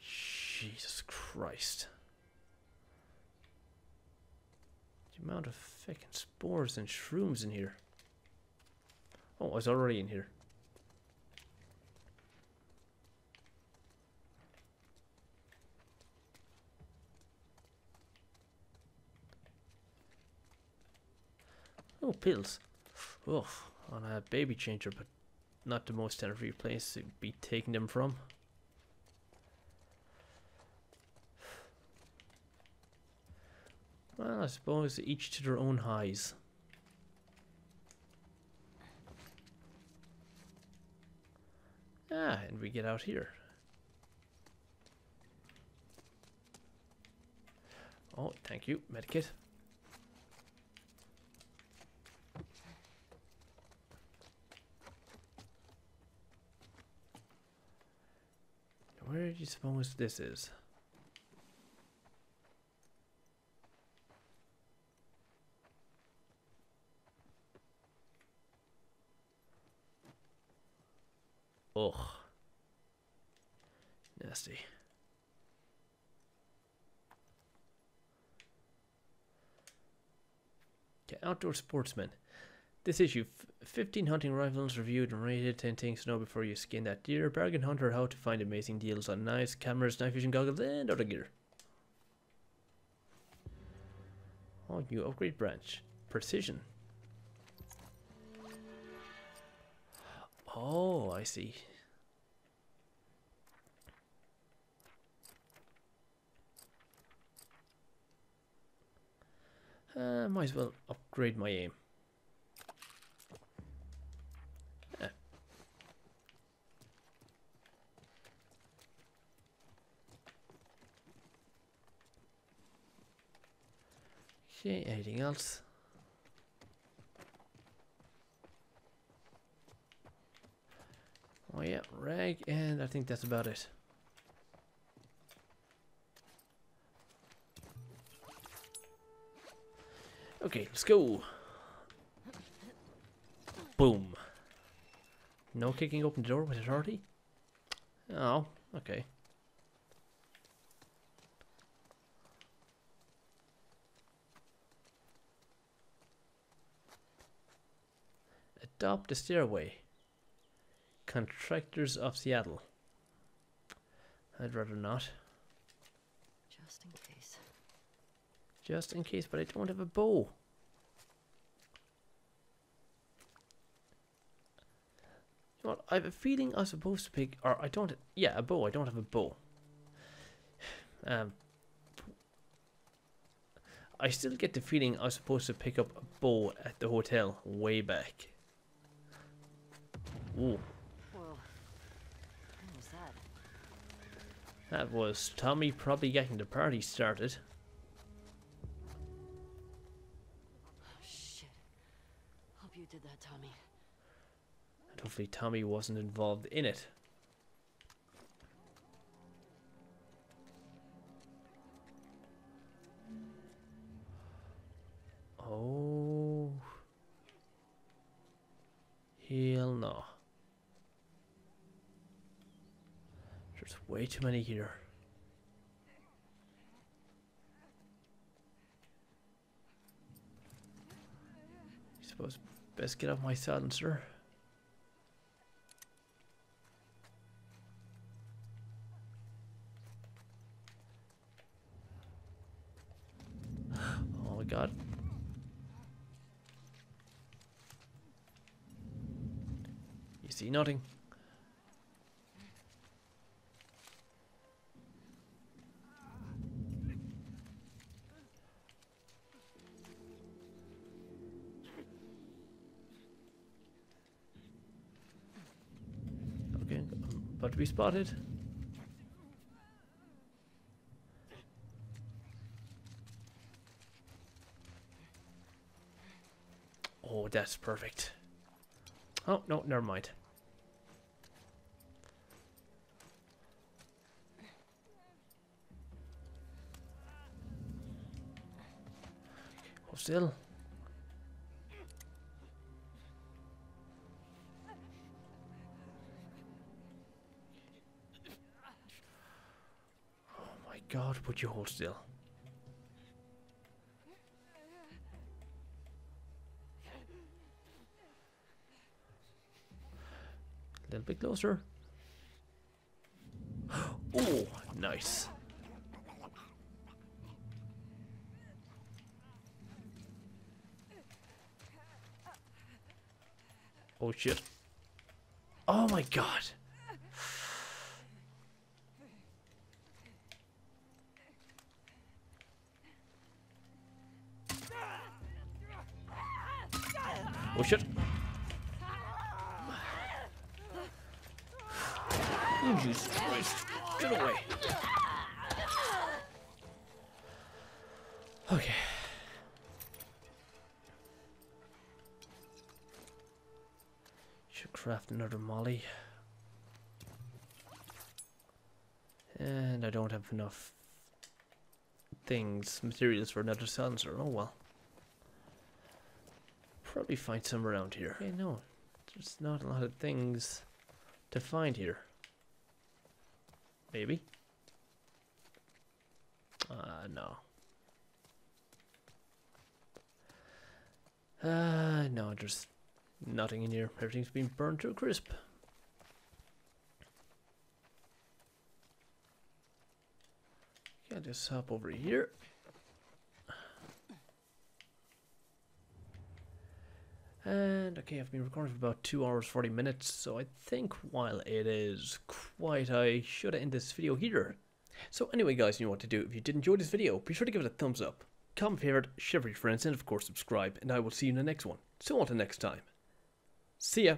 Jesus Christ. The amount of fucking spores and shrooms in here. Oh, I was already in here. Oh, pills. Oh, on a baby changer, but not the most energy place to be taking them from. Well, I suppose each to their own highs. Ah, and we get out here. Oh, thank you, medikit. Where do you suppose this is? Ugh. Nasty. Okay, outdoor sportsman. This issue, 15 hunting rifles reviewed and rated, 10 things to know before you skin that deer, bargain hunter, how to find amazing deals on knives, cameras, night vision goggles, and other gear. Oh, new upgrade branch. Precision. Oh, I see. Uh, might as well upgrade my aim. Okay, anything else? Oh yeah, rag, and I think that's about it. Okay, let's go. Boom. No kicking open the door with authority? Oh, okay. Adopt the stairway. Contractors of Seattle. I'd rather not. Just in case. Just in case, but I don't have a bow. You know what? I have a feeling I'm supposed to pick, or I don't. Yeah, a bow. I don't have a bow. Um, I still get the feeling I was supposed to pick up a bow at the hotel way back. Ooh, Whoa. What was that? That was Tommy probably getting the party started. Oh, shit. Hope you did that, Tommy. And hopefully Tommy wasn't involved in it. Oh. Hell no. There's way too many here. He's suppose best get off my silencer. Oh my god. You see nothing. To be spotted. Oh, that's perfect. Oh, no, never mind. Hold still. God, would you hold still? A little bit closer. Oh, nice. Oh shit. Oh my god. Another molly. And I don't have enough things, materials for another silencer. Oh well. Probably find some around here. Okay, no. There's not a lot of things to find here. Maybe. Uh, no. Uh, no, there's nothing in here. Everything's been burned to a crisp. Yeah, just hop over here. And okay, I've been recording for about 2 hours 40 minutes, so I think while it is quite, I should end this video here. So anyway guys, you know what to do. If you did enjoy this video, be sure to give it a thumbs up, comment favorite, share with your friends, and of course subscribe, and I will see you in the next one. So until next time, see ya!